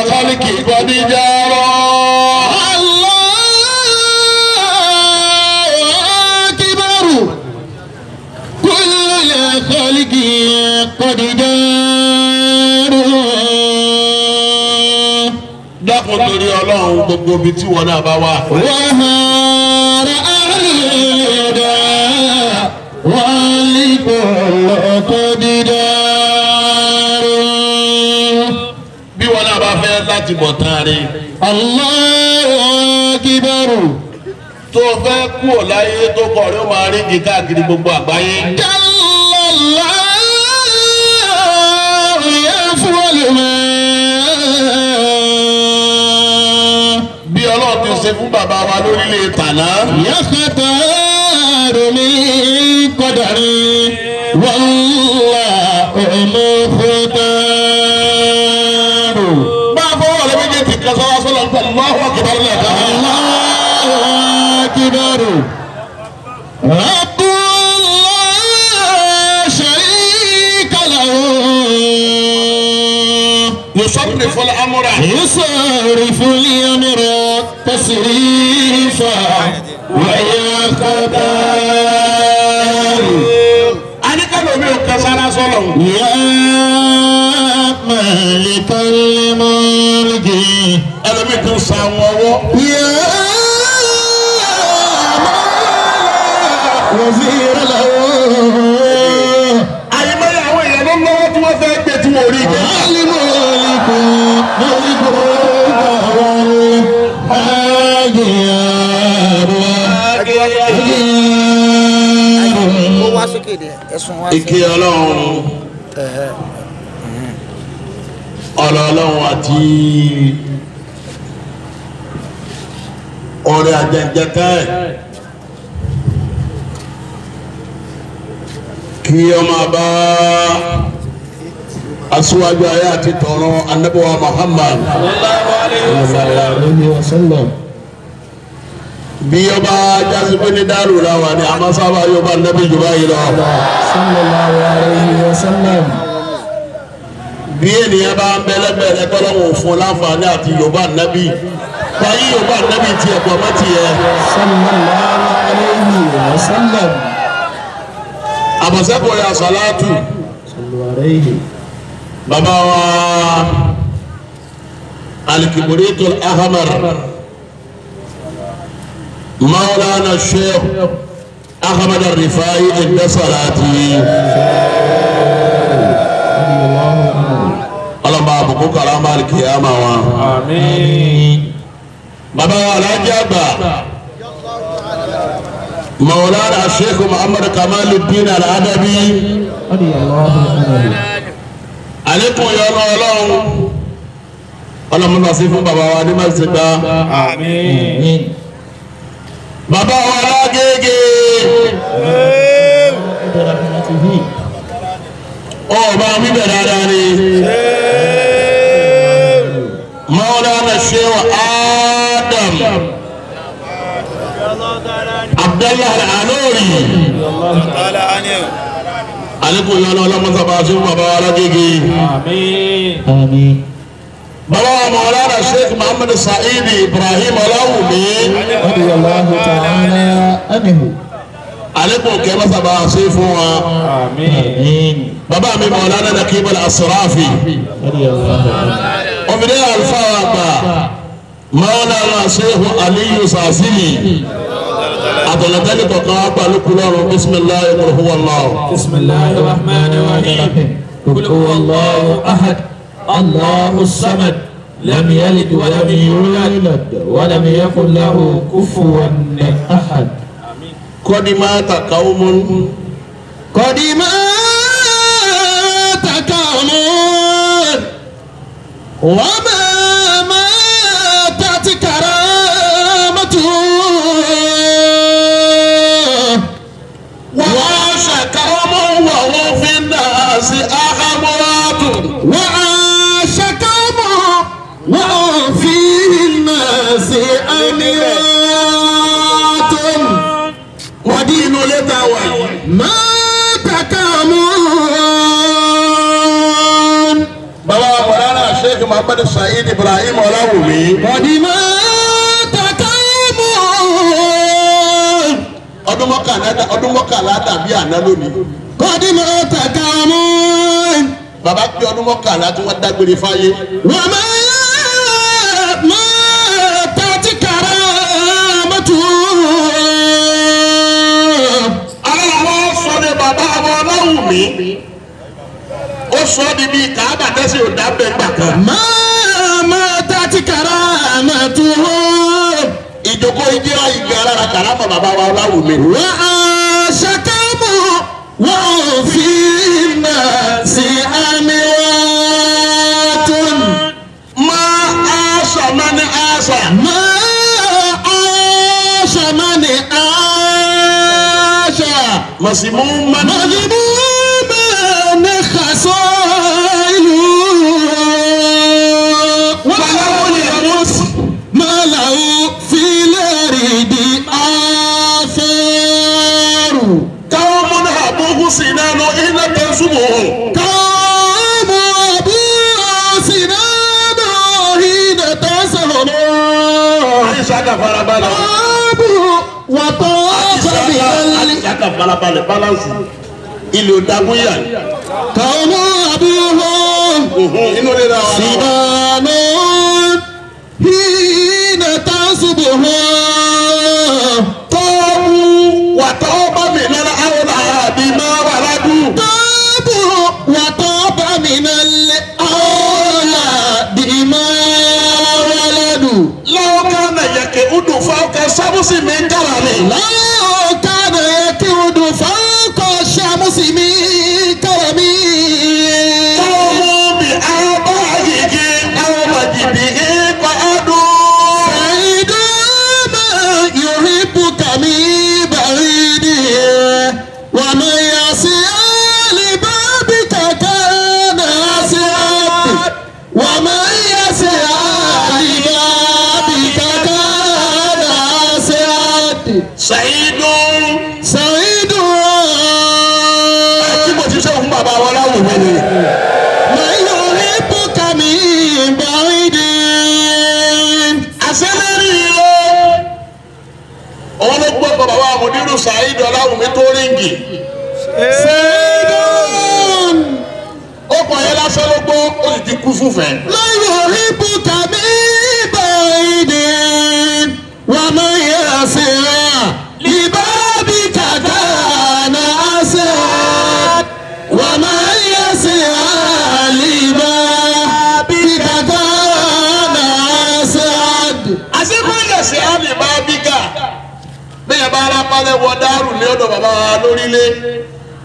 الخلق قد جرى الله أكبر كل الخلق قد جرى dákun torí ọlọ́run gbogbo ibi tí wọn àtúbọ̀tán rẹ. Allahu Akbar. tó o fẹ́ kú ọ̀ láyé tó kọ̀ rí o máa rí di káàkiri gbogbo àgbáyé. jálọ̀lá ìyá fún ọ̀lẹ́mọ̀. bí ọlọ́run ti ṣe fún bàbá wa lórílẹ̀ tàná. yẹ fẹ́ tẹ́ ẹ̀rọ mi kọ́dà rí wọ́n ń wà ọmọ fún. يصرف الأمر تصريفا ويقدر anikalo mi ò kan sára sọ́lọ̀. يا مالك الملك ẹlòmíì tún sa ike ọlọ́run. Ọ̀rọ̀ ọlọ́run àti ọ̀rẹ́ àjẹjẹkẹ́ ẹ̀ kí ọmọ bá aṣíwájú ayé àti tọ̀rọ̀ anábọ̀wá Muhammad. Bí ọba jásífẹ́ ní dàrú làwọn ni àmọ́ sábà yóò bá nábì jù báyìí lọ sallallahu alayhi wa sallam. bí ènìyàn bá ń bẹ lẹ́gbẹ̀ẹ́ lẹ́gbẹ̀lọ́wọ̀ fún láǹfààní àti yorùbá nábì báyìí yorùbá nábì tiẹ̀ pọ̀ mọ́ tiẹ̀. sallallahu alayhi wa sallam. àbọ̀sẹ́kọ̀ ya sàlátù. bàbá wa alikiburitul ahmar maulana sheikh. ahmad rifai inda salati رضي الله عنه ọlọ́mọ àbùkù karama alikiyama wa آمين bàbá wa alhaji àgbà maulana sheikh muhammad kamaluddin al-adabi. رضي الله عنه àlékún yọnu ọlọ́run ọlọ́mọdé sí fún bàbá wa ní mẹ́sìgbà آمين bàbá wa lágége ọba wíbẹ̀ dáadáa ni maulana shewa adam abdullahi alori alekun yọlọ ọlọmọ sábà tí wọn bàbá wa lágége. Àmín. Àmín bàbá wa mọ̀lára sheikh muhammed sa'id ibrahim ọláwùmí. radiyallahu ta'ala anhu. alekun kẹ́ masaba ṣe fún wa. àmín. bàbá mi mọ̀lára naqib al-asrafi. radiyallahu ta'ala. ọ̀fìdẹ́ alfa wa gbà mọ̀lára sheikh aliyu sasili àtọ̀lẹ̀tẹ́lẹ̀ kọ̀ọ̀kan wá pàlú kúlọ̀rùn bisimilayi kul huwa allah. bisimilayi rahman rahim kul huwa allah ahad. الله الصمد لم يلد ولم يولد ولم يكن له كفوا احد kọ́ni máa ta kàwọ́mọ́n قد مات قوم وما alhaji muhammad sa'id ibrahim ọláwùmí. ọ̀dìmọ̀ tàkà mọ́. ọdún mọ́kànlá dàbí àná lónìí. ọ̀dìmọ̀ tàkà mọ́. bàbá pé ọdún mọ́kànlá tí wọ́n dágbére fáyé. wọ́n máa. sọ di bíi kàábà tẹ́sí ò dá bẹ́ẹ̀ gbà kan. máa máa tá ti kàrà àmà tó hó. ìjòkó ìjìrá ìgbà rárá kàrà mọ̀ bàbá wa láwù mi. wà á ṣàkàmù wọ́n ò sí àmì wọ́n tó. máa á sọ máa ní á sọ. máa. Masimu mana. Masimu farabalẹ̀ balance ilé odagun yà. kàwọn àbúrò sìdánù hìnà tásùbù hàn tọ́wù wàtọ́ bá mi lára àwọn àbí máa wà ládùn. tọ́wù wàtọ́ bá mi lálẹ́ àwọn àbí máa wà ládùn. lọ́wọ́ kan náà yẹ kí ó dùn fún ọkọ̀ mi ń kára rẹ̀. ànábì sẹ́yìn ó pọ̀ yẹn lásán ló gbọ́ ó sì ti kú fúnfẹ́. Bẹ́ẹ̀ bá ara balẹ̀ wọ dárù ní ọ̀dọ̀ bàbá wa lórílẹ̀.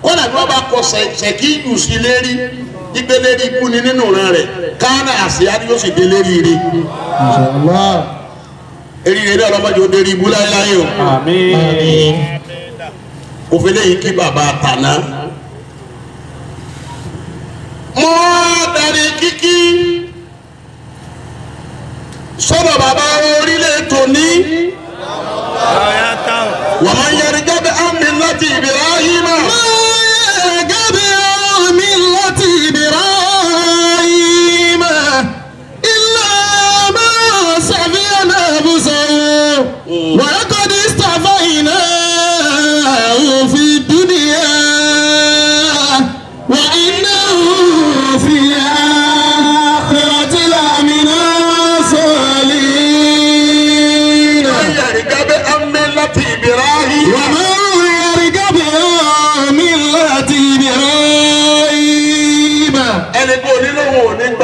kọ́nà bí wọ́n bá kọ ṣèkí jù sí lérí gbígbé lérí ikú ni nínú ìran rẹ̀ káánà àṣeyá yóò sì dé lérí ire. Inshallah. eré ọlọ́mọdé rí ibú láéláé o. Àmín. òfin lẹ́yìn kí bàbá tàná.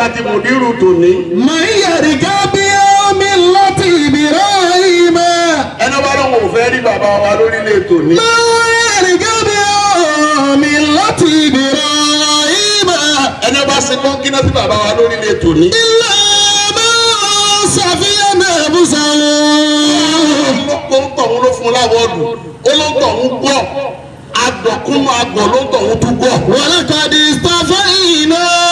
láti mùdírù tòní. mà í yàrí gábí omi láti ìbírọ̀ ìmọ̀. ẹni bá lóun ò fẹ́ rí bàbá wa lórílẹ̀ tòní. mà í yàrí gábí omi láti ìbírọ̀ ìmọ̀. ẹni bá ṣe kán kí náà sí bàbá wa lórílẹ̀ tòní. ilé ọmọ ń tọ̀hún ló fún agbọ̀ ló ń tún gbọ́. wọ́n lọ́kọ̀ di sọ́fẹ́ ìnáwó.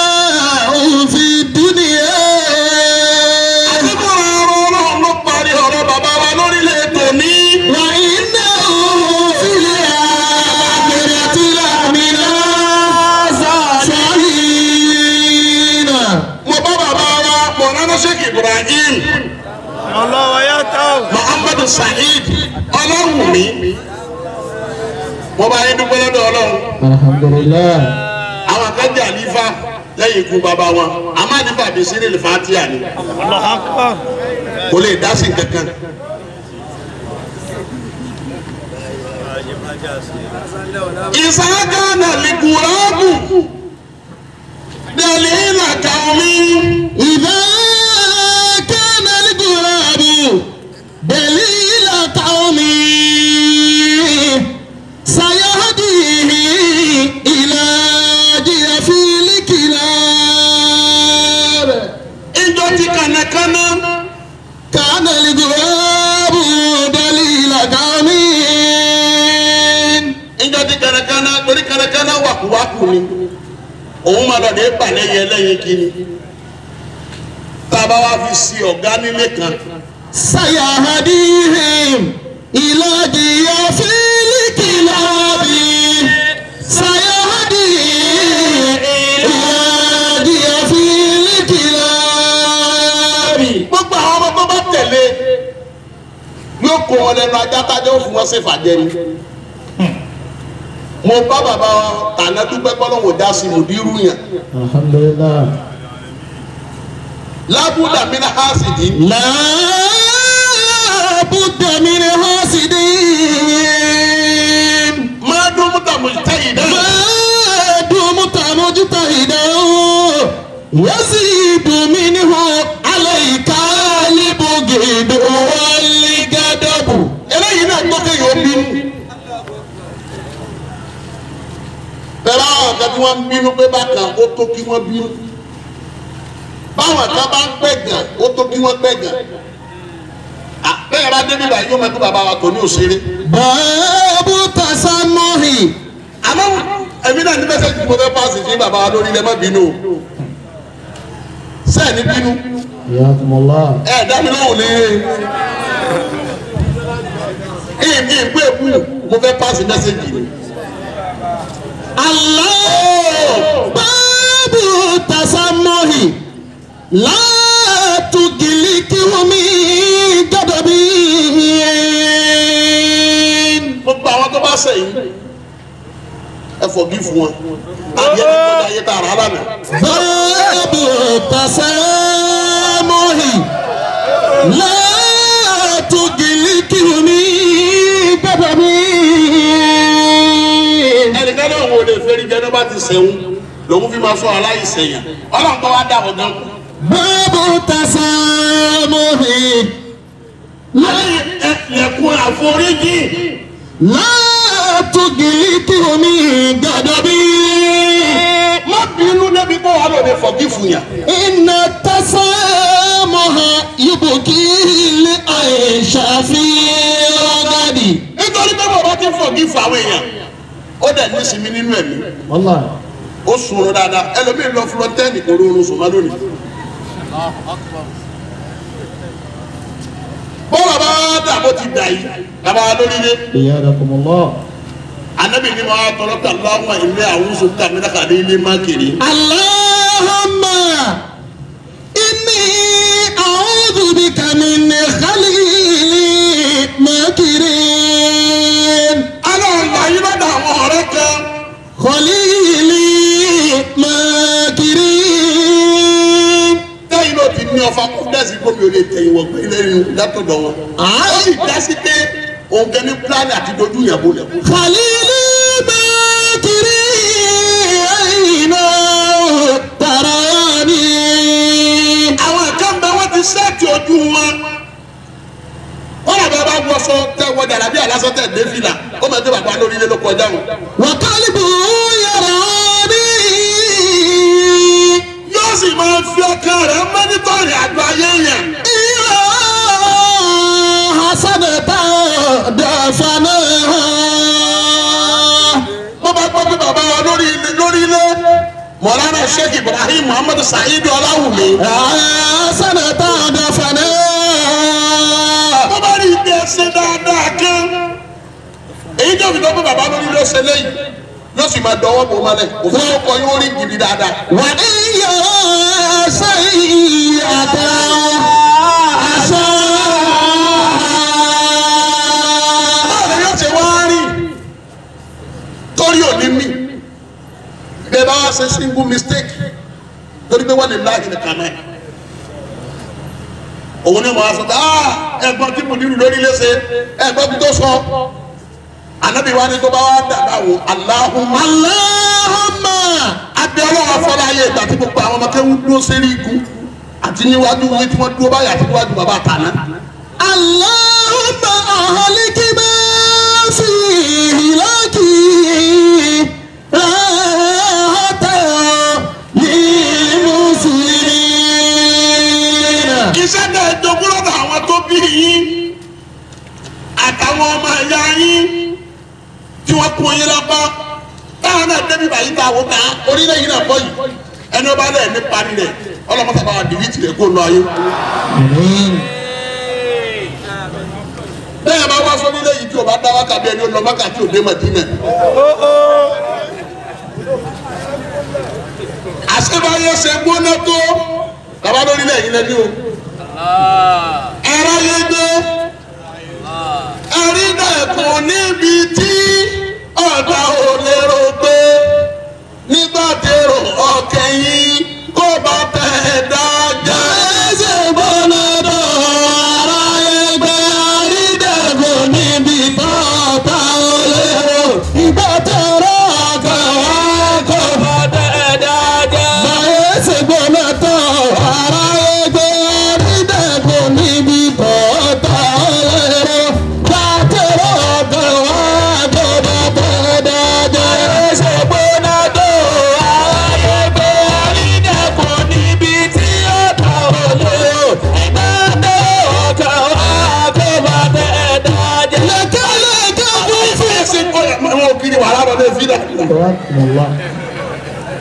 Ọlọ́wọ́ yá táwọn. muhammad saheed ọlọ́run mi. mo bá yín dúpẹ́ lọ́dọ̀ ọlọ́run alhamdulillah àwọn akẹ́jẹ́ àlífà lẹ́yìn ikú bàbá wọn àmọ́ àlífà bíi sí nílùú fatia ni Allahu Akbar. kò lè dá sí kankan. ìsáká náà lè kúrọ́ọ̀bù dẹ̀lílà torí kánnakánná wàkúwàkú ni òun máa lọ́ọ́ de balẹ̀ yẹ lẹ́yìn kíni tábà wá fi si ọ̀gá nílé kan. sayahadihim ìlàjì ọ̀fíìlì kìlọ̀ bí sayahadihim ìlàjì ọ̀fíìlì kìlọ̀ bí. gbogbo àwọn ọmọ bá tẹ̀lé yóò kó wọn lẹ́nu ajá tájọ́ fún wọn ṣèfàjẹ́ ni mo bá bàbá wa tànà bọ́lọ́wọ́ dá sí mo dírú yàn. alhamdulilayi. lábúdà mi ní hásìdì. lábúdà mi ní hásìdì. máa dún múta mo yìí dá. máa dún múta mo yìí dá o. wọ́n sì dùn mí níhò alẹ́ ìka níbo gèdè wọ́n lé gádàbò. eléyìí náà tó kéèyàn bínú. kan tí wọ́n ń bínú pé bákan ó tó kí wọ́n bínú báwọn kan bá ń pẹ́ gàn ó tó kí wọ́n pẹ́ gàn bẹ́ẹ̀ bá débi báyìí yóò mẹ́tò bàbá wa tó ní òṣèré. báàbù tàṣà mọ́hì. àmọ́ èmi náà ní mẹ́sẹ̀jì tí mo fẹ́ pàṣẹ sí bàbá wa lórí ilẹ̀ má bínú o sẹ́ẹ̀ ní bínú. ẹ dá mi lóhùn ní ìgbé èkú mo fẹ́ pàṣẹ mẹ́sẹ̀jì ni. Allah babu tasamuhi láàtú giliki omi gbọdọ̀ bí yẹn. gbogbo àwọn tó bá sẹ́yìn ẹ forgive wọn àbí ẹni tó dá yé tá a rà lánà. babu tasamuhi láàtú giliki omi gbọdọ̀ bí yẹn. ò lè fẹ́rí jẹ́ ní bá ti sẹ̀wọ̀n lòun fi máa sọ aláìsẹ̀yìn ọlọ́run tó wá dàbọ̀ gan kú. báàbò tẹsẹ̀ mọ́ mi. láyé ẹ̀kún àforíjì. látògì tí omi gbàdọ̀ bí. má bínú débi pé wàá lòdì fọ̀gí fún yà. iná tẹsẹ̀ mọ́ ha yóò kí ilé àìsàfihàn gàdì. nítorí pé bàbá ti fọ̀gí fún àwọn èèyàn ó dẹ̀ ní sinmi nínú ẹ̀mí ó sunrọ dáadáa ẹlòmíì lọ fúlọ tẹ́ẹ̀nì kò lóorun sùn má lónìí. bọ́lá bá dà bó ti dà yìí bàbá lóríire. ìyá rẹ̀ kò mọ̀ lọ. anabi ni wọn tọrọ ta lọ́wọ́ ilé àwọn oṣù kàmínà kàdé ilé má kiri. Allahumma inni a'udhu bika min khalili makirin ọlọ́run láyé bá dà àwọn ọ̀rẹ́ kan. kọ́líìlì mọ̀kìrì. tẹ́yìn náà ti ní ọfà kó dẹ́sí kó mi ò lè tẹ̀yìn wọ̀ pé lẹ́yìn látọ̀dọ̀ wọn. ó sì dá sí pé òun kẹ́ ní pílánì àti dojú yẹn bó lẹ̀. kọ́líìlì mọ̀kìrì ẹ̀yìn náà tààrà ni. àwọn kan bẹ wọ́n ti sẹ́ẹ̀tì ojú wọn wá wọṣọ tẹ wọ jàlábí àlásọ tẹ dé fìlà ó máa dé bàbá lórí ilé ló kọjá wọn. wàkàlì bò ó yàrá mi. yóò sì máa fi ọkàn rẹ̀ mọ́nítọ́rì àjọ ayé yẹn. ìlà mo bá gbọ́ pé bàbá wa lórí ilé lórí ilé mọ̀lára sheikh ibrahim muhammadu sa'idu ọláwùmí. hasanata dàfánà. níjọ́ mi tó pé bàbá lórí ló ṣe léyìí yóò sì máa dọwọ́ bò mọ́lẹ̀ òfin ọkọ yóò rí gidi dáadáa. wà á yọ ṣe ìyàtọ̀ aṣọ. báwo yóò ṣe wá rí torí òní mi bẹ́ẹ̀ bá wá ṣe single mistake torí pé wọ́n lè láàyè nìkan náà òun ni wọ́n á sọ ah, ẹ tí mo nílùú lórí léṣe ẹ tó sọ anabi wa ni tó bá wá dàgbà wò Allahumma Allahumma abẹ ọlọ́wọ́ afọlá ayé ìgbà tí gbogbo àwọn ọmọ kẹ́hún dúró sérí igun àti níwájú wí tí wọ́n dúró báyìí àti níwájú bàbá àtàná. Allahumma ahliki ma fi hilaki rahata lil muslimina. iṣẹ́ náà jogún lọ́dọ̀ àwọn tó bí yín àtàwọn ọmọ ẹ̀yà yín tí wọ́n kún yín lápá táwọn náà débi bàyí ta àwọn ká orílẹ̀ yìí náà bọ́ yìí ẹni ọba náà ní parí rẹ̀ ọlọ́mọ sábà wà dìbìtì rẹ̀ kó lọ ayé. bẹ́ẹ̀ bá wá sọ nílé yìí tí o bá dá wákà bí ẹni ó lọ Mákà tí ò dé Mádínà. àṣebáyé ṣe gbóná tó bàbá lórílẹ̀ yìí lẹ́ni o. ẹ̀rọ yẹn gbé àrídàkùn níbi tí ọ̀dà ò lérò pé nígbà tèrò ọ̀kẹ́ yìí kó bá tẹ̀ dájà. Ẹsẹ̀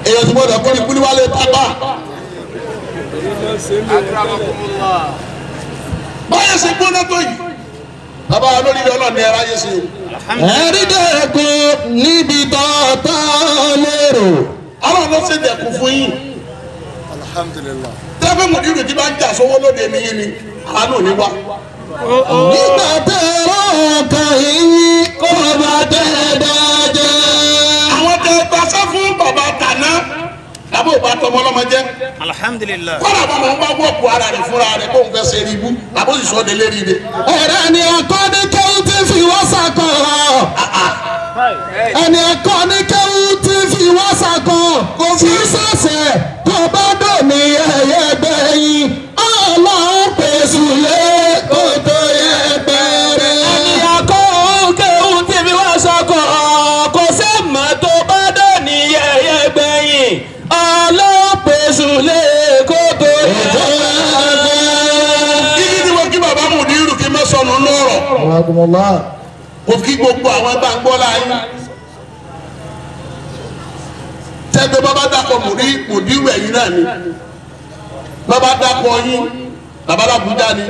èèyàn ti gbọ́dọ̀ kọ́ni kúlí wálé pápá. báyọ̀ ṣe gbóná tó yìí. bàbá wa lórí ilé ọlọ́ọ̀ni ẹ̀rọ ayé ṣe o. Ẹ̀rídẹ́kun níbi tọ́ta lérò. ọlọ́run ló ṣe dẹ̀kun fún yín. tẹ́fẹ́ mùdírù tí bá ń jà sówó lóde nìyí ni àánú ní wá. Nígbà tẹ̀rọ ọkàn yìí kò bá tẹ̀ dájẹ́. àwọn gbàṣẹ fún bàbá tàná tàbí òbá tọmọ ọlọmọ jẹ. alhamdulillah kọ́lá bàbá wọn bá wọ́pù ara rẹ̀ fúnra rẹ̀ kó n fẹ́ ṣe ibú àbó sì sọ de lérí de. Ẹ̀rẹ́ ni ẹ̀kọ́ ní kéwù ti fi wọ́n sàkọ̀. Ẹni ẹ̀kọ́ ní kéwù ti fi wọ́n sàkọ̀. Kò fi sẹ̀sẹ̀ tó bá dò ní ẹ̀yẹ gbẹ̀yìn. Ọlọ́run pèsè lé kó tó yẹ bẹ̀rẹ̀. Mo kí gbogbo àwọn bá ń gbọ́ láyé. tẹ́gbẹ́ bàbá dàpọ̀ mùdí mùdírù ẹ̀yìn náà ni. Bàbá dàpọ̀ yín bàbá làbújá ni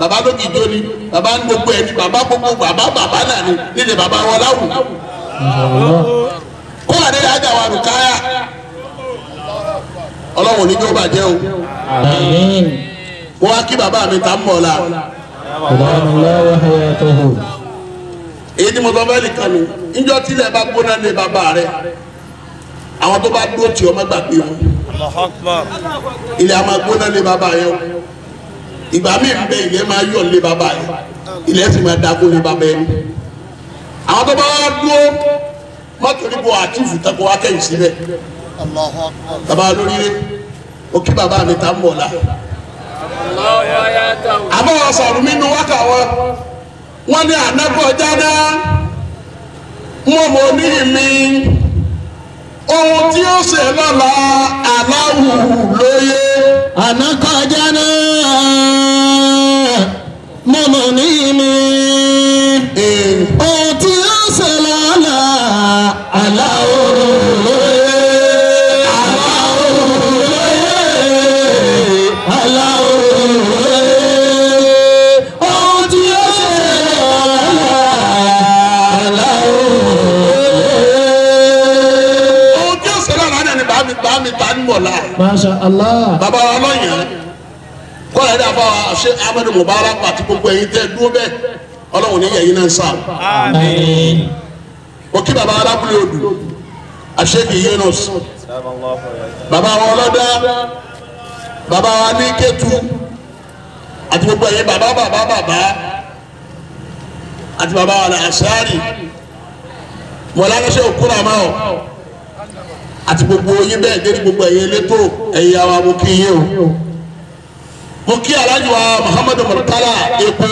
bàbá lókìjó ni bàbá ń gbogbo ẹ̀ ni bàbá gbogbo bàbá bàbá náà ni nílẹ̀ bàbá wọn láwù. kó wà nílẹ̀ ajá wa rùkáyà. Ọlọ́run ní kí ó bàjẹ́ o. Wọ́n á kí bàbá mi ta ń bọ̀ la Alhamdulillah hayatahu. èyí tí mo sọ fẹ́ nìkan ni níjọ́ tílẹ̀ bá gbóná lé bàbá rẹ̀ àwọn tó bá dúró tì ọ́ má gbàgbé wọn. Allahu akbar. Ilẹ̀ máa gbóná lé bàbá yẹn o. Ìgbà míì bẹ ilẹ̀ máa yọ̀ lé bàbá yẹn ilẹ̀ sì máa dákú lé bàbá yẹn àwọn tó bá wá dúró mọ́tò níbo àtúfù tako wá kẹ́yìn síbẹ̀. Bàbá lóríire ó kí bàbá mi ta ń bọ̀ la àmọ́ wọn sọ̀rọ̀ mi nu wákà wọn wọ́n ní ànákọ̀já náà mo mọ̀ ní mi. Ohun tí ó ṣe lọ́la aláwù lóye. Àná kọjá náà, mọ̀mọ́ ní Masha Allah. bàbá wa lọ́yàn kọ́lá ẹ̀dá fún wa ṣé Ahmed Mubarak àti gbogbo ẹ̀yin tẹ́ dúró bẹ́ẹ̀ ọlọ́run ní yẹ̀yìn náà ń sá. amin. Òkè baba alábúlé odò àṣekì Yunus baba wa ọlọ́dá baba wa ní Kétu àti gbogbo ẹ̀yin baba baba baba àti baba wa Ansari mọ̀lá lọ́sẹ̀ òkúra máa ọ̀ àti gbogbo yín bẹ́ẹ̀ dé ní gbogbo ẹ̀yin elétò mo kí yín o. Mo kí alájọ wa Muhammadu Murtala epo.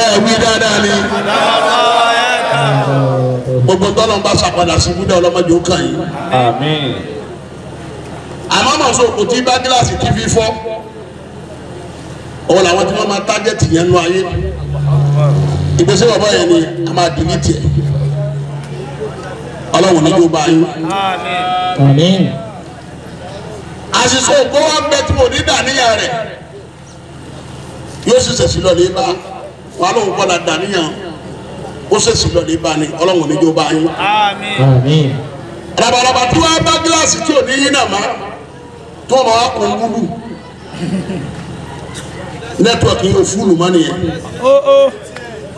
Ẹ wí dáadáa ni. Gbogbo tọ́lọ̀ ń bá sàpadà sí wúdà ọlọ́mọdé ó kàn yín. Àmọ́ mọ̀ sọ kò tí bá gíláàsì tí fi fọ́. Ọ̀wọ́ làwọn tí wọ́n máa tájẹ́tì yẹn nú ayé. Ìgbésẹ̀ bàbá yẹn ni a máa dìní tiẹ̀ ọlọ́run ní yóò bá yín. Àṣìṣe ògbó wa ń bẹ tí mo ní dàníyàn rẹ̀. Yóò sì ṣèṣì lọ lè bá. Wà lóun kọ́ra dàníyàn ó ṣèṣì lọ lè bá ní ọlọ́run ní yóò bá yín. Rabaraba tí wọ́n bá gíláàsì tí ò ní yín náà má wọ́n máa wá kún gúdù nẹ́tíwọ̀kì yóò fúlù mọ́ nìyẹn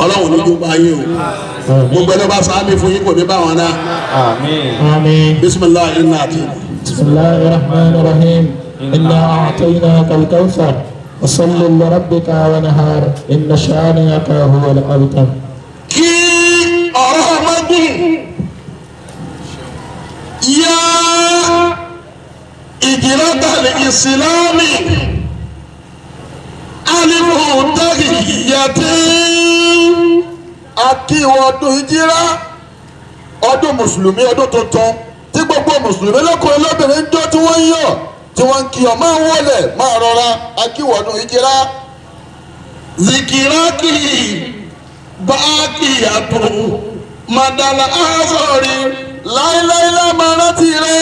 ọlọ́run ló gbogbo ayé o gbogbo ẹni bá sáámi fún yín kò ní bá wọn náà. àmín. bisimilahi inna ati. bisimilahi rahman rahim inna atayna kalkawsar wasalli lorabika wa nahar inna shaniyaka huwa al-abtar. kí ọ̀rọ̀ ọmọ dùn yá ìjìlá tàbí ìsìlámì alimuhutari yàtí akíwọ̀ ọdún ìjírá. Ọdún mùsùlùmí ọdún tuntun. Tí gbogbo mùsùlùmí lọ́kùnrin lóbìnrin jó tí wọ́n yọ̀ tí wọ́n ń kí ọ máa wọlé máa rọra. Akíwọ̀ ọdún ìjírá. Zikiraki báàkìyàtò madala azọri láíláílá máa rántí rẹ.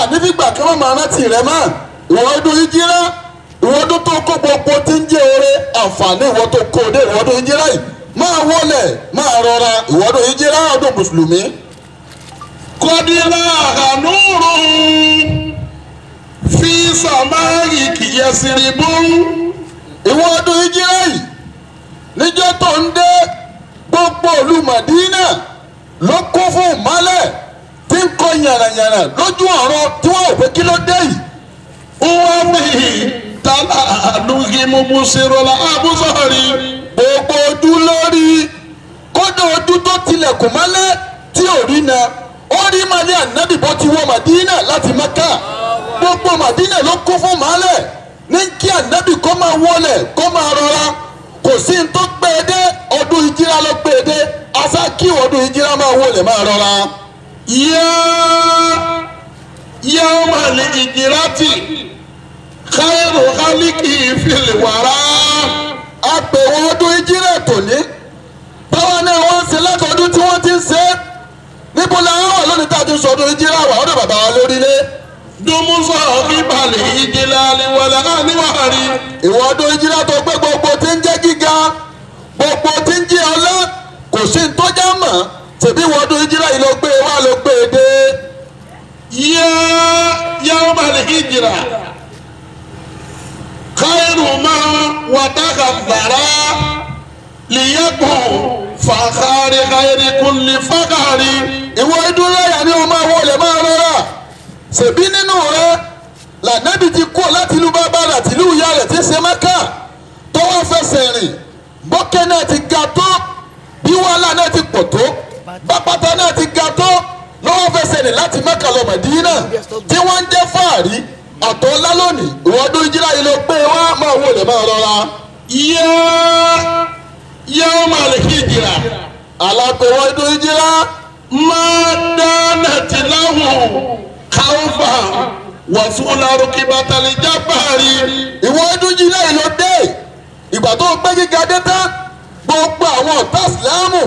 Ànífìgbà kí wọn máa rántí rẹ mọ́. Ìwọ ọdún ìjírá ìwọ ọdún tó kó gbogbo tí ń jẹ oore àǹfààní ìwọ tó kó dé ìwọ ọdún ìjírá yìí máa wọlé máa rọra ìwọ ọdún ìjírá ọdún mùsùlùmí. kọ́dílà ànúrù fi sàmáyì kìyẹsìrìbù ìwọ ọdún ìjírá yìí níjọ́ tó ń dé gbogbo ìlú ló kún fún ìmọ́lẹ̀ tí ń kọ yàràyàrà lójú ọ̀rọ̀ tí wọ́n ò pé kí ló dé yìí. wọ́n fi tálà àlùkí mímú sírọ́lá àbúsọ̀rí gbogbo ojú lórí. Kódà ojú tó tilẹ̀kùn mọ́lẹ̀ tí ò rí na. Ó rí màlẹ́ ànábì bó ti wọ Màdínà láti Mẹ́kà gbogbo Màdínà ló kún fún ìmọ́lẹ̀ ní kí ànábì kó máa wọlé kó máa rọra. Kò sí ní tó gbé e dé ọdún ìjírá ló gbé e dé. Asá kí ọdún ìjírá máa wọlé máa rọra. yá yá ó máa lè ìjírá tì káyọ̀rọ̀ kálíkì ìfìlè wàrà. a pè wọ́n ọdún ìjírá tòní báwọn náà wọ́n ń ṣe látọdún tí wọ́n ti ń ṣe níbo la wà lónìí tá a ti sọ ọdún ìjírá wà ọdún bàbá wa lórílẹ̀ dumusa kíbalẹ̀ ìjìlá àlewalẹ̀ àníwárí. ìwọ ọdún ìjìlá tó gbé gbogbo tí ń jẹ́ gíga gbogbo tí ń jẹ́ ọlá kò sí ní tọ́jà mọ̀ tẹ̀bí ìwọ ọdún ìjìlá yìí ló gbé wá ló gbé dé. yá yàwó balẹ̀ ìjìlá káyọ̀rù máa wàtàkà gbàrà lìyẹ́kùn fàkàrí káyọ̀rì kùnlé fàkàrí. ìwọ ọdún yẹn ni o máa wọlé máa rọra. Ṣèbí nínú rẹ lànàbì ti kú láti ìlú bàbá rẹ àti ìlú ìyá rẹ ti ṣe mẹ́kà tó wá fẹsẹ̀ rìn bókè náà ti ga tó bí wàhálà náà ti pọ̀ tó bàbàtà náà ti ga tó lọ́wọ́ fẹsẹ̀ rìn láti mẹ́kà lọ Mẹdínà tí wọ́n ń jẹ́ fáàrí àtọ́ ńlá lónìí ìwọ́dún ìjìlá yìí ló pé wá máa wò lè máa rọra. yá yá máa lè kí ìjìlá alápẹ̀wọ́ ìdún ìjìlá máa dáná tìláhùn káwọ́fà wàsúlárò kí bàtàlì jábàárì. ìwọ ẹdúnjì náà ló dé ìgbà tó gbé gíga dé tán gbogbo àwọn ọ̀tá ìsìlámù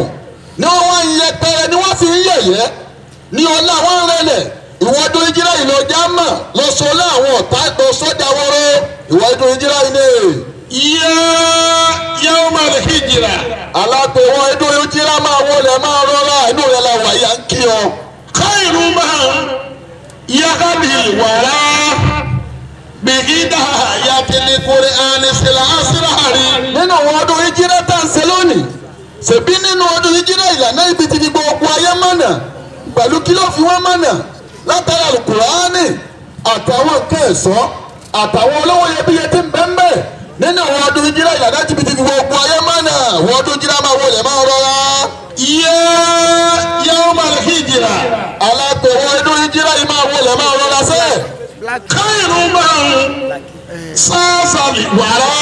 ni wọ́n wá ń yẹpẹrẹ ni wọ́n sì ń yẹ̀yẹ́ ní ọlá wọn rẹlẹ̀ ìwọ ẹdúnjì náà ló já mà lọ sọ ọlá àwọn ọ̀tá lọ sọ́jà wọ́rọ́ ìwọ ẹdúnjì náà lè. yá yá ó máa lè hijira. alápẹ̀ wọn ẹdúnjì náà máa wọlé máa rọra inú rẹ̀ la wà yá ń kí ọ. káyìrú máa yakadi wara bigida yatili kuri ani sila asirari. nínú àwọn ọdún ìjírá tá à ń ṣe lónìí ṣèbí nínú ọdún ìjírá ìlànà ibi ti fi gbogbo ayé mọ̀nà pẹ̀lú kí ló fi wọ́n mọ̀nà látara alukurani àtàwọn ẹ̀sọ́ àtàwọn olówó iyebíye tí ń bẹ́ ń bẹ́ nínú àwọn ọdún ìjírá ìlànà ti fi gbogbo ayé mọ̀nà àwọn ọdún ìjírá máa wọlé máa rọra. yẹ yẹ́wò máa kí ìjìrà. alágbèwọ̀ ọdún ìjírá yìí máa wọlé máa rọra sẹ́ẹ̀. káyìrú máa ń sáàsàlì wàrà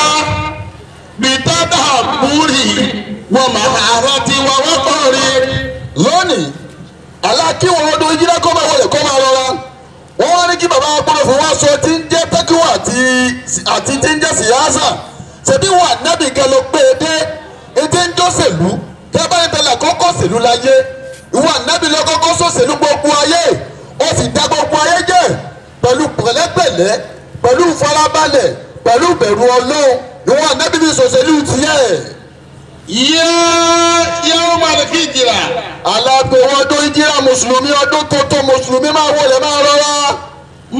bìtádà múrì wọn máa rántí wọn wọ́n kọ́ rí. lónìí alákíwọ̀n ọdún ìjírá kó máa wọlé kó máa rọra. Wọ́n wá ní kí bàbá agbọ́dọ̀ fún wa sọ tí ń jẹ́ tẹ́kíwọ̀ àti tí ń jẹ́ síyáàsà ṣebí wà nábì kan ló pé e dé. Ètè ń jọ́sẹ̀lú. Tẹ́ bá ní tẹ́lẹ̀ kọ́kọ́ sèlú láyé. Ìwà nábì lọ kọ́kọ́ sọ̀sẹ̀lú gbogbo ayé. Ó sì dá gbogbo ayé jẹ́. Pẹ̀lú pẹ̀lẹ́pẹ̀lẹ́ pẹ̀lú farabalẹ̀ pẹ̀lú bẹ̀rù ọlọ́run. Ìwà nábì bí sọ̀sẹ̀lú tiẹ̀ yẹ yẹ́wò máa kí ìjìrà. alágbèwọ̀ ọdún ìjírà mùsùlùmí ọdún tuntun mùsùlùmí máa wọlé máa rọra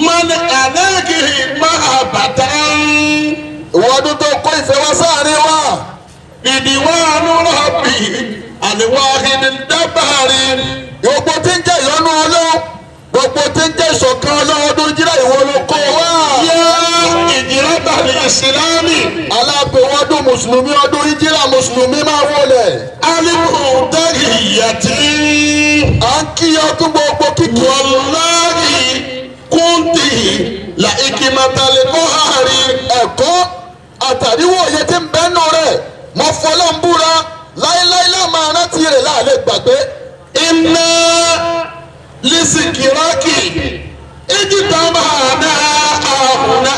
mọ́ni àdákìrì máa bàtà ń. ìwọ ọdún tó kó ìfẹ́ wá sáàrin wa ìdíwánu rọ̀bì àlewáhìnì dábàárì. gbogbo tí ń jẹ́ ìyọ́nú ọlọ́run gbogbo tí ń jẹ́ ìṣọ̀kan ọlọ́run ọdún ìjírà ìwọ ló kó wá. yẹ ìjìrà bàlẹ̀ ìsìlámì. alágbèwọ̀ ọdún mùsùlùmí ọdún ìjírà mùsùlùmí máa wọlé. alimu dagi yàtí. à ń kí ọdún gbogbo kíkì. wàláhi kúntì la ìkìmàtàlẹ̀ kọ́hárì. ẹ̀kọ́ àtàríwò òye tí ń bẹ́nu rẹ̀ mọ fọlọ́ ń búra láéláé láàmú arántí rẹ̀ láàlẹ́ gbàgbé. iná lisikiraki ijitama na ahuna.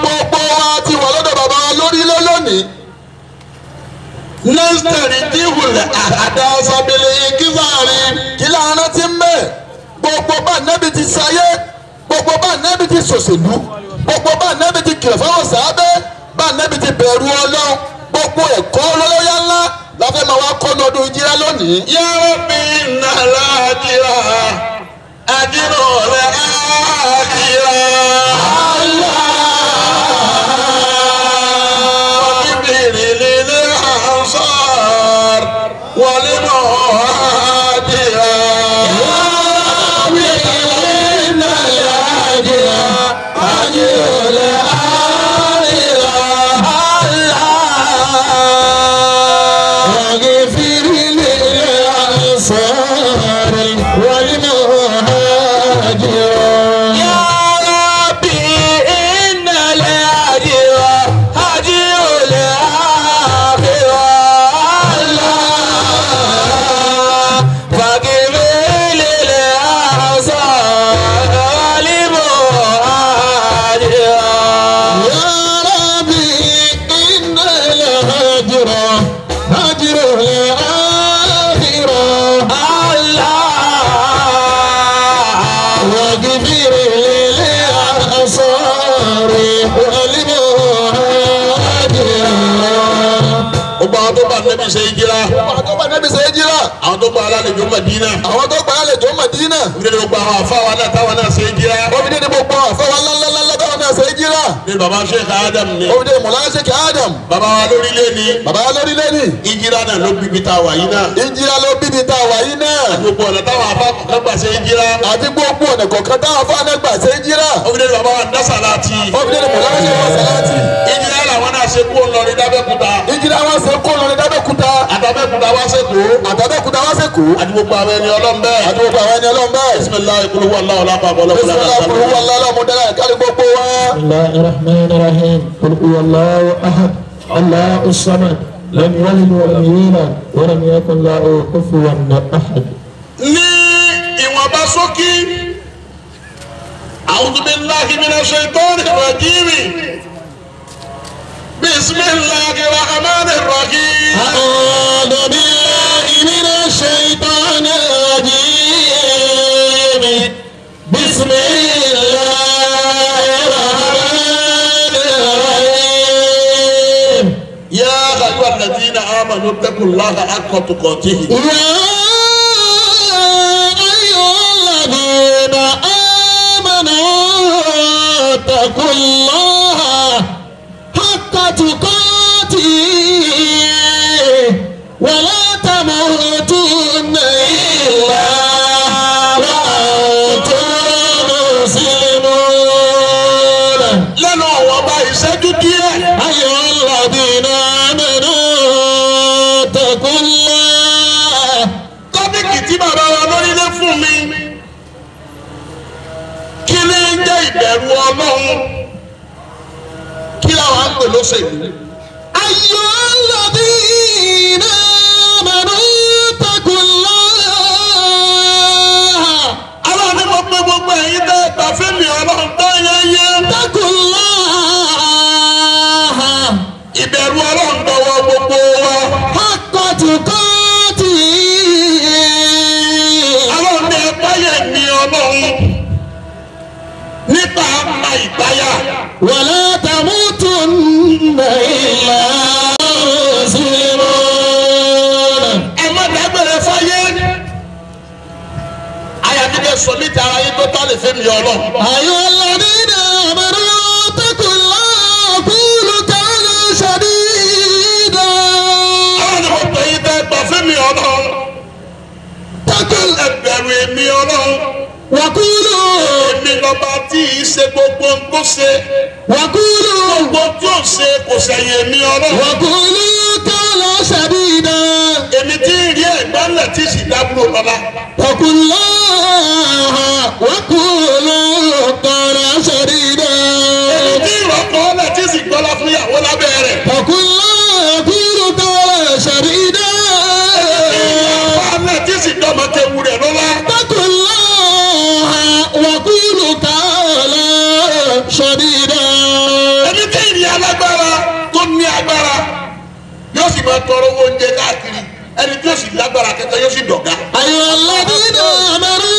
gbogbo wa ti wà lọ́dọ̀ bàbá wa lórílẹ̀ lónìí. nẹ́sítẹ̀rì díhùlẹ̀ àdásábìlẹ̀ kíkàrí. kí la rántí ń bẹ̀ gbogbo bá nẹ́bi ti sáyé gbogbo bá nẹ́bi ti sòṣèlú gbogbo bá nẹ́bi ti kìlọ̀ fáwọn sàábẹ́ bá nẹ́bi ti bẹ̀rù ọlọ́run gbogbo ẹ̀kọ́ ọlọ́yà ńlá láfẹ́ máa wá kọ́ lọ́dún ìjírá lónìí. yàrá mi nà láàjìrà àjírò rẹ̀ àjírà. Allah. Àwọn tó gbà á lè jó Mádínà. Ní gbogbo àwọn àfáwọn náà táwọn náà ṣe jíra òbídé ni gbogbo àfọwọ́ ńláńláńlá táwọn náà ṣe ni baba sheikh adam ni. ó de mọ̀lá sheikh adam. baba wa lórílẹ̀ ni. baba wa lórílẹ̀ ni. ìjìra na ló bíbi tá a wà yín náà. ìjìra ló bíbi tá a wà yín náà. àti gbogbo ọ̀nà táwọn afa kọ̀ọ̀kan gbà ṣe ìjìra. àti gbogbo ọ̀nà kọ̀ọ̀kan táwọn afa náà gbà ṣe ìjìra. ó fi dé baba wa dasalati. ó fi dé mọ̀lá sheikh dasalati. ìjìra làwọn náà ṣe kó lọ ní dábẹ́kúta. ìjìra wọn ṣe kó lọ ní dábẹ́kúta. àtàbẹ́kúta wá ṣe kó. àtàbẹ́kúta wá ṣe kó. àti gbogbo àwọn ẹni ọlọ́mbẹ́. àti gbogbo àwọn ẹni ọlọ́mbẹ́. bisimilayi kuluhu alahu alahu alahu alahu alahu alahu alahu alahu alahu alahu alahu alahu alahu alahu alahu alahu الرحمن الرحيم. قل هو الله أحد الله الصمد لم يلد ولم يولد ولم يكن له كفوا أحد. sókí a'udhu billahi minash shaitani rajim bismillahir rahmanir rahim. أعوذ بالله من الشيطان الرجيم. بسم الله الذين آمنوا اتقوا الله حق تقاته. يا أيها الذين آمنوا اتقوا الله حق تقاته. ọlọ́run ولا تموتن إلا مسلمون ẹ má dágbére fáyé. ayàtúndé sọ níta ara yín tó tá lè fẹ́mi ọlọ́run. أيها الذين آمنوا اتقوا الله وقولوا قولا سديدا aláwọ̀ ní mo pè yín tẹ́ gbà fẹ́mi ọlọ́run. اتقوا ẹbẹ̀rù èmi ọlọ́run. وقولوا èmi lọ́ba tí ì ṣe gbogbo ń tó ṣe. wàkúrú. gbogbo tí ò ṣe kò sẹ̀yìn mi ọlọ́run. wàkúrú tó ṣàbí iná. èmi tí ì rí ẹ̀gbọ́nlẹ̀ tí sì dábúrò lọ́la. wàkúrú wàkúrú tọrọ ṣàbí iná. èmi tí ìrọ̀kọ́ lẹ̀ tí sì gbọ́lá fún ìyàwó lábẹ́ rẹ̀. wàkúrú máa tọrọ owó oúnjẹ káàkiri ẹni tí yóò sì lágbára kẹta yóò sì dọ̀gá. àyọ̀ lọ́dínà àmàlú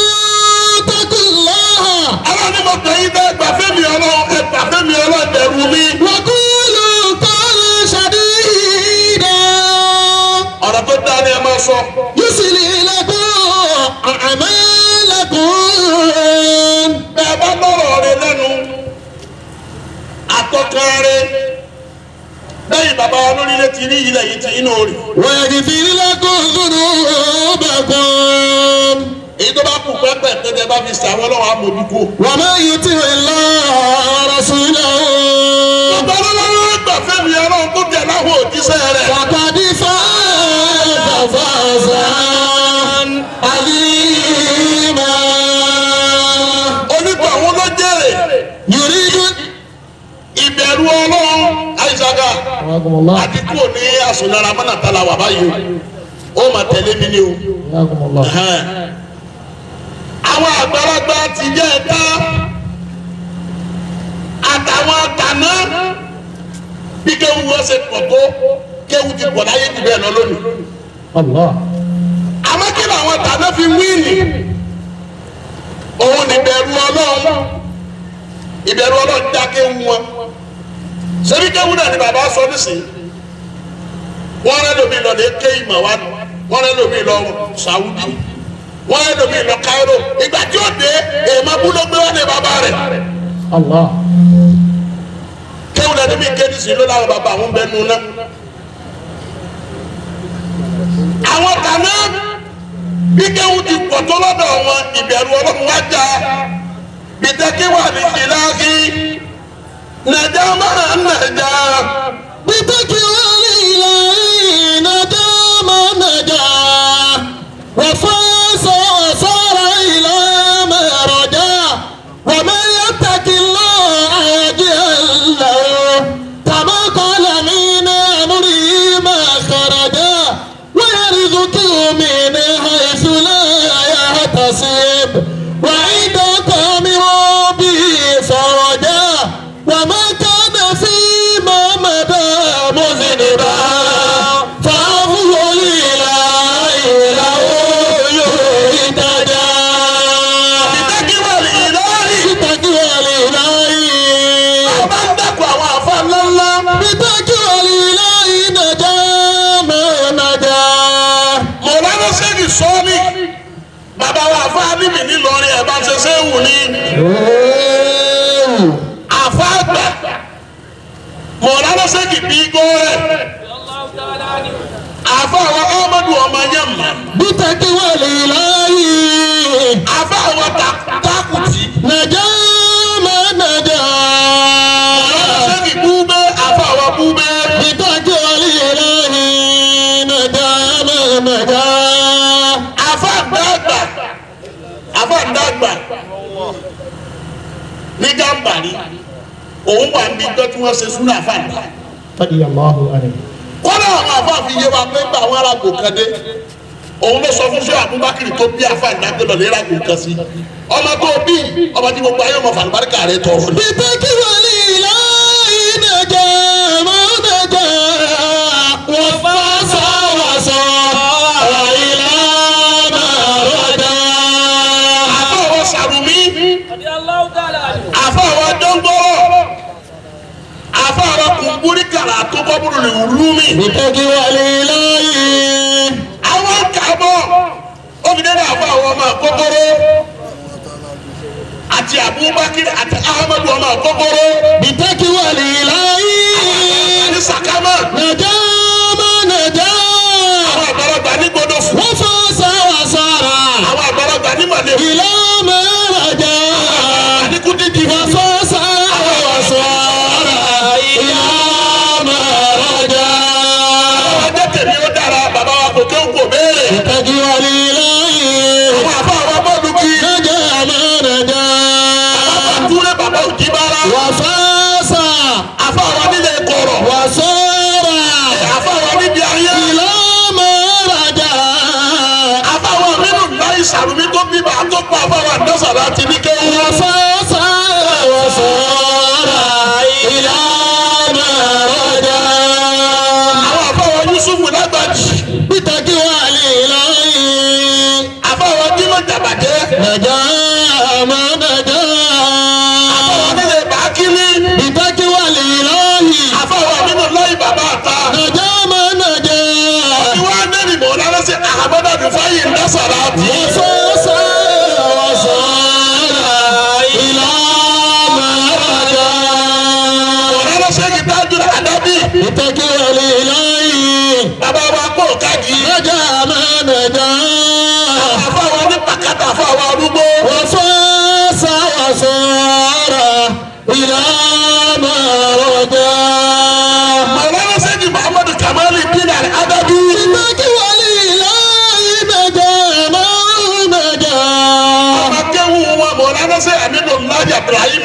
tẹ́kù lọ́hà. aláwọ̀ ni mo pè yín bẹ́ẹ̀ gbàfẹ́ mi ọlọ́run ẹ gbàfẹ́ mi ọlọ́run bẹ̀rù mi. wàkúlù kọ́lù ṣàdídà. ọ̀rọ̀ tó dáa ni ẹ máa sọ. ti rí ilẹ̀ yìí tẹ inú rẹ̀. wẹ̀rì fìlílẹ̀ kò sùnú bẹ̀ kún. èyí tó bá kù pẹ́pẹ́ tẹ́tẹ́ bá fi sàwọn ọlọ́run àmójú kù. wà á yí ti rè lọ ọ̀rọ̀ sí ilẹ̀ o. bàbá olólùwẹ̀ gbà fẹ́mi ọlọ́run tó jẹ láwọn òjíṣẹ́ rẹ̀. wàkàdí fẹ́ẹ́ fẹ́ fẹ́ fẹ́. àdìgbò ní àsùnlára mọ́nà tala wà báyìí o. Ó mà tẹ̀lé mi ni o. àwọn àgbàlagbà ti jẹ́ ẹ̀ta. Àtàwọn àtàná. Bí kéwu wọ́n ṣe pọ̀ tó kéwu ti pọ̀ láyé jù bẹ́ẹ̀ lọ lónìí. àmọ́ kí làwọn àtàná fi wíìlì? Òun ìbẹ̀rù ọlọ́run. Ìbẹ̀rù ọlọ́run dákẹ́ wọn ṣebí Dawuda ni bàbá sọ nísìnyí wọ́n rẹ́ lómi lọ lè ké ìmọ̀ wa nù. Wọ́n rẹ́ lómi lọ Saudi. Wọ́n rẹ́ lómi lọ Cairo. Ìgbà tí ó dé èèmọ̀ búlọ́ gbé wọn ní bàbá rẹ̀. Kéwùdà níbi ké nísìnyí ló láwọn bàbá àwọn bẹ́ẹ̀ nù náà àwọn kàná bí kéwù ti pọ̀ tó lọ́dọ̀ wọn ìbẹ̀rù ọlọ́run wájà bìtẹ́kí wà ní ìlàkí. Máa ń nàjà. بتكوى الإله ندام نجا وفاز وصار إلى ما رجا. ومن يتق الله له. كما قال من أمره ما خرجا. ويرزقه من حيث لا يحتسب. bíbí nílọrin ẹ̀ bá ṣe ṣé wù ní. àfáàgbà mọ̀lálọ́sẹ̀ kìbí gbóòrẹ̀ àfáàwọn ọmọdù ọmọ yẹn mọ̀. bí tẹ́kí wà lè láàyè. àfáàwọn takùtì. nàìjíríà. ní jàǹbàrí òun wà níbi tó tí wọ́n ṣe súnà fáìlì. tọ́jú yà máa hù ẹni. kọ́lá àwọn àfáàfin yé wa pé gba àwọn aráàgbò kan dé òun ló sọ fún sọ Abubakar tó bí àfáàní dágbélọ léràgbò kan sí ọmọ tó bí ọmọ tí gbogbo ayé ọmọ fàlùbáríkà rẹ tọrọ. bíbí kí wọ́n lè burikala tó kọ́ bolo le rumi. bitọ́jú wàlẹ̀ lọ́yẹ̀. àwọn kàbọ̀ obìnrin náà fún àwọn ọmọ kókóró àti abubakar àti ahmadu ọmọ kókóró. bitọ́jú wàlẹ̀ lọ́yẹ̀. àwọn àti sakama. nàjà má nàjà. àwọn àgbàlagbà ní gbọdọ̀ fún. wọ́n fọ́ sọ́wọ́ sọ́ra. àwọn àgbàlagbà ní màlẹ́. ìlọ. وصار إلى ما رجا lára sí kí muhammadu kamali bin al-adabi. بتك ولله نجا ما نجا ọmọ kéwù wọn mọ̀ lára sí aminu ladi ibrahim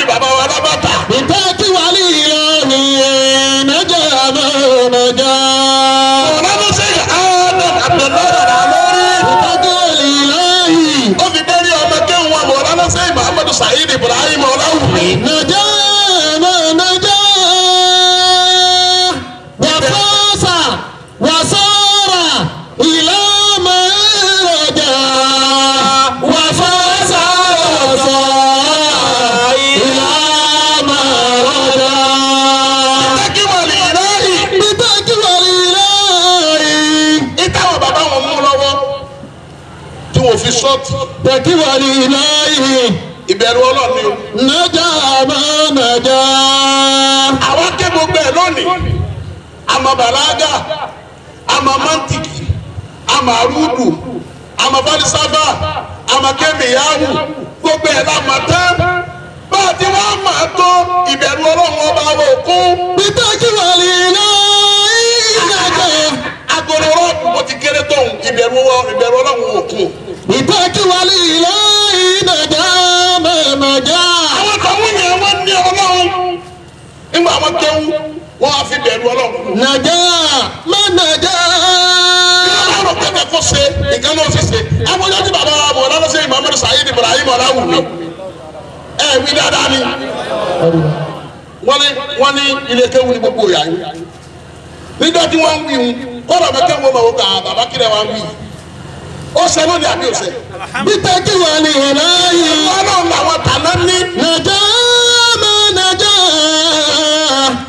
wàkíwàlì ìlàyé. ìbẹ̀rù ọlọ́run ni o. nàjà àmà nàjà. àwa ké gbogbo ẹ̀ lónìí àmà bàlágà àmà mantiki àmà arúgbù àmà falisafa àmà kẹ́mìyàwó gbogbo ẹ̀ lámà ìtọ́jú wálé ilé ìnàjà mẹ́mẹ́jà. àwọn kan wọ́n yẹn wọ́n ní ọlọ́run nígbà wọn jẹun wọ́n á fi bẹ̀rù ọlọ́run. nàjà mẹ́nàjà. ìyá bàbá kò ṣe nǹkan náà ṣe ṣe bàbá wa bọ̀ lọ́dọ̀ sí Muhammadu Saheed Ibrahim Ọláwùmí ẹ̀ wí dáadáa ni wọ́n ní wọ́n ní ilé kéwù ní gbogbo yàrá nígbà tí wọ́n ń wí wọn kọ́ra bẹ́ẹ̀ kéwù ọmọ wọn kà bàbá kílẹ̀ wọn wí ó ṣe lónìí àbí ó ṣe. bíta kí wà ní ọ̀la yìí. ọlọ́run làwọn tàná ní. nàjà má nàjà.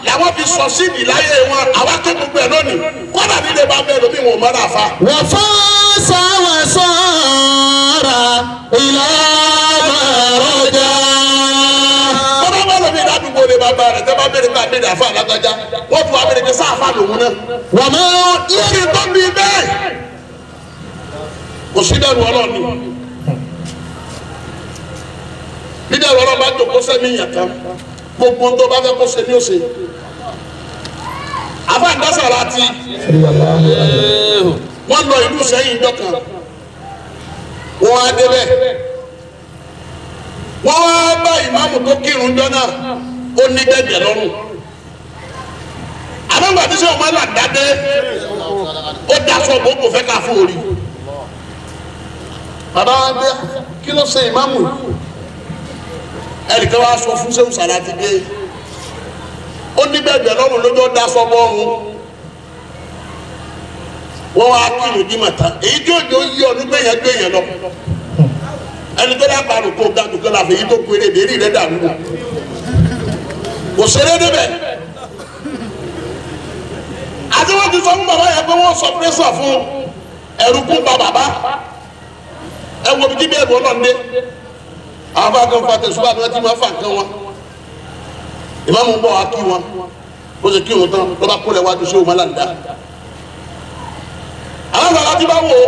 làwọn fi sọ síbi láyé wọn àwa tó gbogbo ẹ lónìí kọ́dà nílé bá bẹ́ẹ̀ lómi wọn mọ́ra fa. wà fọ́ sáwà sọ́ra ìlà bàrọ̀jà. bọ́dọ̀ bá lómi ìdádúgbò lè bàbá rẹ̀ tẹ́ bá bẹ̀rẹ̀ bá bẹ̀rẹ̀ àfa alágbájá wọ́n tún wá bẹ̀rẹ̀ bí sáfà lòun náà. wàmọ́ lórí tó kò sí dẹrù ọlọ́ọ̀ni bí dẹrù ọlọ́ọ̀ bá jòkó sẹ́mi yàtá gbogbo tó bá fẹ́ kó ṣe ní òsè àfa ìdásàrà ti. Wọ́n lọ ìlú sẹ́yìn dọ́kan wọ́n á débẹ̀ wọ́n wá bá ìmáàmù tó kírun jọ náà. Ó ní gbẹ̀gbẹ̀ lọ́rùn. Àbẹ̀gbà tí sẹ́wọ̀n máa là dáadé ó daṣọ bò kò fẹ́ ká fún orí bàbá wa dé kí ló ṣe ìmáàmù? Ẹnìkan wá sọ fún sẹ́wọ̀n sàlátì dé ó ní gbẹ̀gbẹ̀ lọ́rùn lójú ó daṣọ bọ́ọ̀rùn wọ́n wá kírun jí màtá èyí tí òjò yí ọdún gbẹ̀yẹn gbẹ̀yẹn lọ. Ẹni tó dábàá rò kó ga dùkọ́ la fi yí tó péré dérí rẹ̀ dàrú. Kò ṣeré débẹ̀. Àti wọ́n ti sọ fún bàbá yẹn pé wọ́n sọ pẹ́sà fún ẹ̀rù kún pa bàbá ẹ wo bí jíbi ẹ̀bùn ọlọ́run dé àwọn bá kan fa tẹ̀sùn àti wọ́n ti máa fa nǹkan wọn. Ìmáàmù bọ̀ wá kí wọn. Ó sì kí wọn tán ló bá kólẹ̀ wájú sí òun aláǹdá àwọn bàbá ti bá wò ó.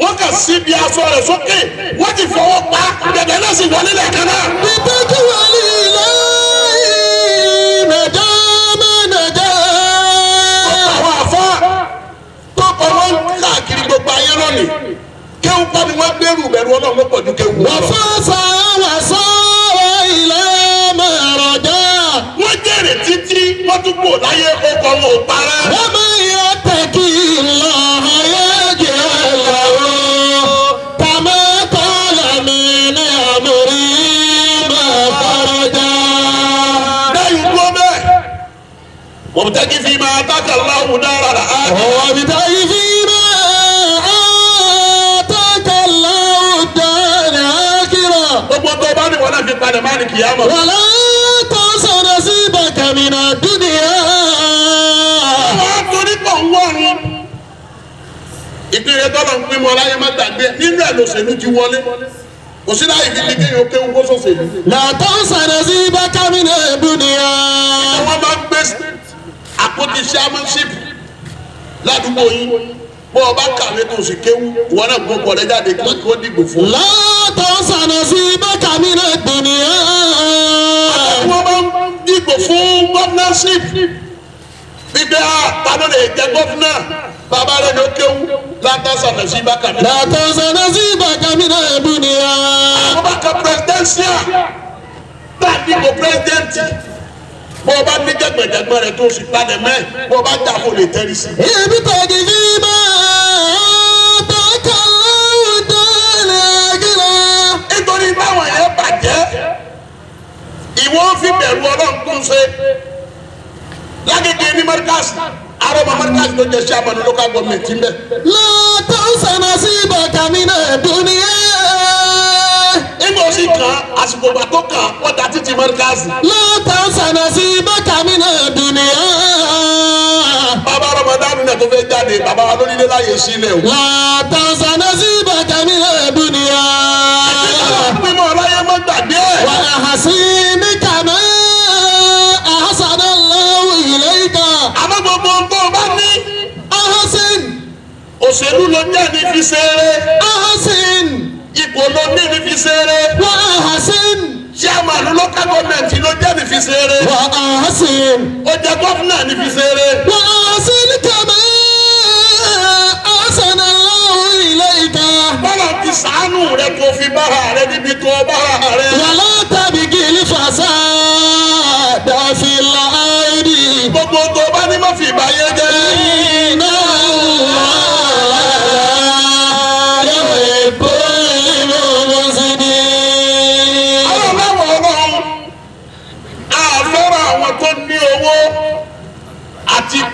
Wọ́n kà sí bí aṣọ rẹ̀ sókè. Wọ́n ti fọwọ́ pa bẹ̀bẹ̀ náà sì wọlé lẹ́ẹ̀kan náà. ìtọ́jú wọlé ilé ìmẹ̀jọ́ mẹ́nẹ̀jọ́. ọ̀pọ̀ àwọn àfọ́ tó kọ́ wọn káàkiri gbogbo ayé lónìí kéwù kọ́ ni wọ́n gbèrú bẹ̀rù ọlọ́run ló pọ̀ ju kéwù lọ. wọ́n fọ́ sọ́wọ́ sọ́wọ́ ilé mẹ́rọ̀jọ́. wọ́n jèrè títí wọ́n tún kò láyé ọkọ̀ wọn ò para. wọ́n máa yọ tẹ̀kí lọ ayé jẹ́ lọ́wọ́. tàmí kọ́lẹ̀ mi ní àmúrí mẹ́rọ̀jọ́. lẹ́yìn tó bẹ́ẹ̀ mọ̀mùtẹ́kì fi máa bá kàlá òun dára rà á. ọ̀ọ́ mi ta fi. ni wọ́n náà fi palẹ̀ máa ní kìyàmọ̀. wàlá tó sọ̀rọ̀ sí bàkàmìnà dúnìyà. àwọn torí pọ̀ ń wọ̀run. ìpínlẹ̀ tọ́lọ̀ ń pín mọ́ láyé má tàgbé nínú ẹ̀ lòṣèlú ti wọlé kò sí láyé fífi kéèyàn kéwú kó sọ̀sẹ̀lú. làtọ́ sọ̀rọ̀ sí bàkàmìnà dúnìyà. ìjọba máa ń gbé àpótí sàmúnṣìpù ládùúgbò yìí bọ́ọ̀ bá kàwé tó sì kéwú ìwọ náà gbọ́ kọ̀ọ̀lẹ́ tọ́sánà sí bẹ́kàmí náà dùnìyà. àti wọn bá ń dìbò fún gọ́fúnàṣìp gbígbé àpàdé lè jẹ gọ́fúnà bàbá rẹ̀ ló kéwú látọ́sánà sí bẹ́kàmí. látọ́sánà sí bẹ́kàmí náà dùnìyà. àwọn bá ka pírẹsidẹ́nsíà bá dìbò pírẹsidẹ́ntì bó o bá ní jẹgbẹjẹgbẹ rẹ tó o sì padà mẹ bó o bá jà kó o lè tẹrí sí. èmi tọ́jú fí máa. jẹ́ ìwọ fi bẹ̀rù ọlọ́run tó ń ṣe lágége ní markas arọ́mọ markas ló jẹ́ sí abanu local government ń bẹ̀. lọ́tọ́ sọ̀nà sí bàtà mi náà dúníyà. nígbà òsì kan àsìkò ìgbà tó kàn wọ́n da títí markas. lọ́tọ́ sọ̀nà sí bàtà mi náà dúníyà. bàbá Ramadan náà tó fẹ́ jáde bàbá wa lónílé láyè sílẹ̀ o. wà á tàǹsán náà sí bàtà mi lè bù ni yá. àti bàbá mímọ́ ọláyé mọ́ gbàgbé ẹ̀. hà sí mi kàmá àhásánà lọ́wọ́ ilé ìkà. àmọ́ gbogbo nǹkan bá ní. ahasin. òṣèlú ló ní fi ṣeré. ahasin. ipò ló ní ẹni fi ṣeré. wà á hasin chairman ló local government ló jẹ́ mi fi ṣeré. wà á sí. ó jẹ́ gọ́fúnà ní fi ṣeré. wà á sí ní kàmá àṣàna ọ̀hún ilé ìta. bọ́lá ti sàánú rẹ kò fi bára rẹ níbi tó bára rẹ. wàlá tàbí kí ilé fàṣà.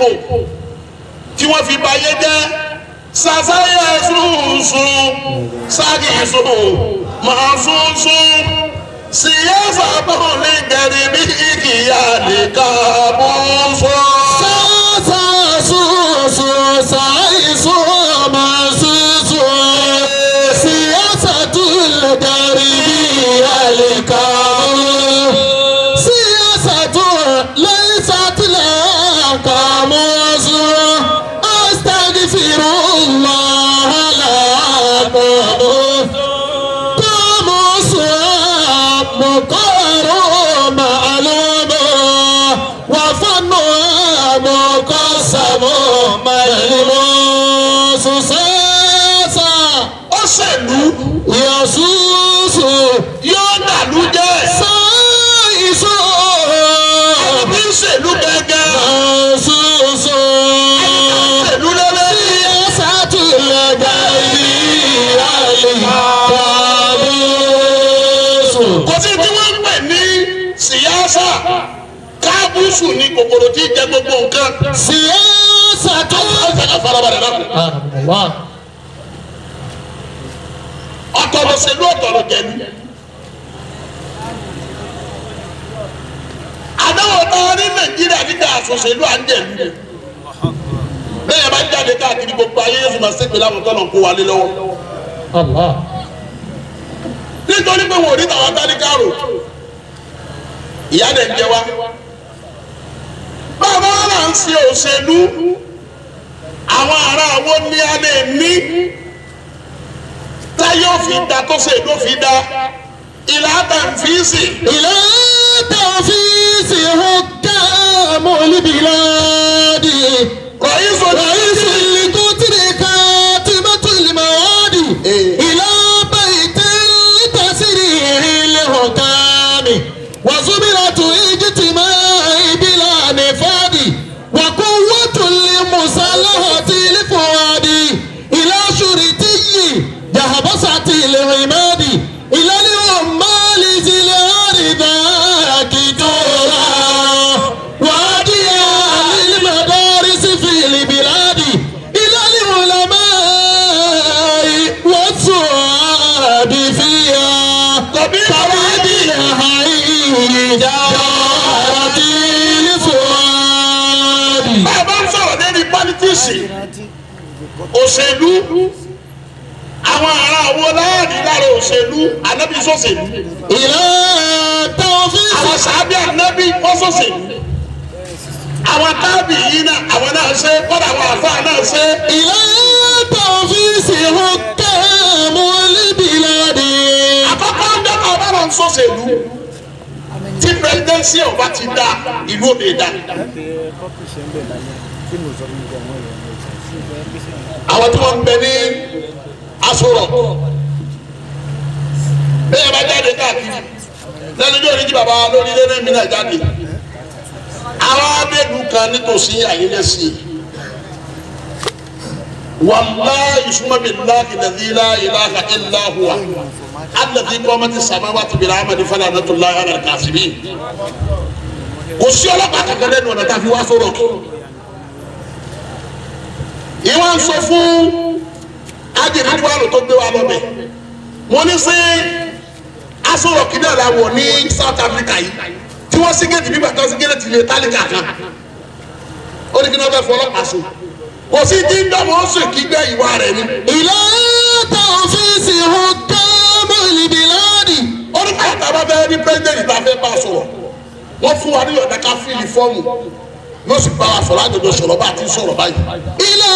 Ipò tí wọ́n fi báyé jẹ́ sàṣàyẹ sunsun ságì sun màá sunsun síyẹ́sà bọ̀ ní gẹ̀rì bí ìkìyà nìkan bó sọ. Káàbùsù ni kòkòrò tí ń jẹ gbogbo nǹkan. síyáṣà tó. ọ̀sẹ̀ ká farabalẹ̀ náà. Ọ̀tọ̀ ló ṣèlú ọ̀tọ̀ ló jẹ̀lú. àdáwọ̀ táwọn ní nàìjíríà nígbà àṣọṣèlú à ń jẹ̀lú. bẹ́ẹ̀ bá jáde káàkiri gbogbo ayé yóò fi máa ṣépè láwọn tọ́nà kó wálé lọ́wọ́. Allah. nítorí pé wọn ò rí tàwọn tálíkàrò ìyá dẹ̀ ń jẹ wá ń ṣe òṣèlú àwọn ará wo ni a lè ní táyé òfin da tó ṣe èdè òfin da ìlà tàǹfìsì. ìlà tàǹfìsì ó dá mọ́líbi láàdì. kò í sọ̀rọ̀. جهبسة العماد إلى العمال ذي الأرض كدورا واديا للمدارس في البلاد إلى العلماء والسعاد فيها طبيب طبيب الحي جارة الفؤاد bàbá ń sọ̀rọ̀ lórí pálítíìsì òṣèlú àwọn ará wo láàrí lára òṣèlú ànábì sọ̀sẹ̀lú. ìlà tó fi sọ. àwọn sàábì ànábì wọ́n sọ̀sẹ̀lú. àwọn táàbì yìí náà àwọn náà ṣe kọ́dà àwọn àfa náà ṣe. ìlà tó fi sèwọ kẹ́ẹ̀mú líbìlẹ́dì. àkọ́kọ́ ń ọ̀bára ń sọ̀sẹ̀lú tí pírẹsidẹ́nsì ọba ti da ìlú òde da àwọn tí wọ́n ń bẹ ní asọ̀rọ̀ bẹ́ẹ̀ bá jáde káàkiri lẹ́nu yóò rí jí bàbá lórí lẹ́nu mi náà jáde. Àwọn abẹ́ẹ̀dù kan nítòsí àyẹ̀lẹ́sì sumabilahi nàdílá ilaha illa huwa alladhi qamati samawati bil amali fala natullahi ala al-kafirin kò sí ọlọ́pàá kankan lẹ́nu ọ̀nà tá a fi wá sọ̀rọ̀. Ìwọ̀n sọ fún alájẹ ridwan tó gbé wa lọ́bẹ̀ mo ní sí asọ̀rọ̀ kíndà la wọ̀ ní South Africa yìí? Tí wọ́n sí géètì bíbà tó sí géètì lè tálíkà kan. Ó ní kí wọ́n fẹ́ fọ́ ọlọ́pàá so kò sí tí dọ́mọ̀ ó sì kí gbé ìwà rẹ̀ ni. ìlà ta òfíìsì hàn tó mọ̀lì bíláàdì. ó ní káyọ̀tà bá fẹ́ rí pẹ́ńdẹ̀lì bá fẹ́ bá sọ̀rọ̀. Wọ́n fún wa níyọ̀dá ká fíìlì fọ́ọ̀mù yóò sì bá wa sọ̀rọ̀ àjọjọ sọ̀rọ̀ bá a ti sọ̀rọ̀ báyìí. ilé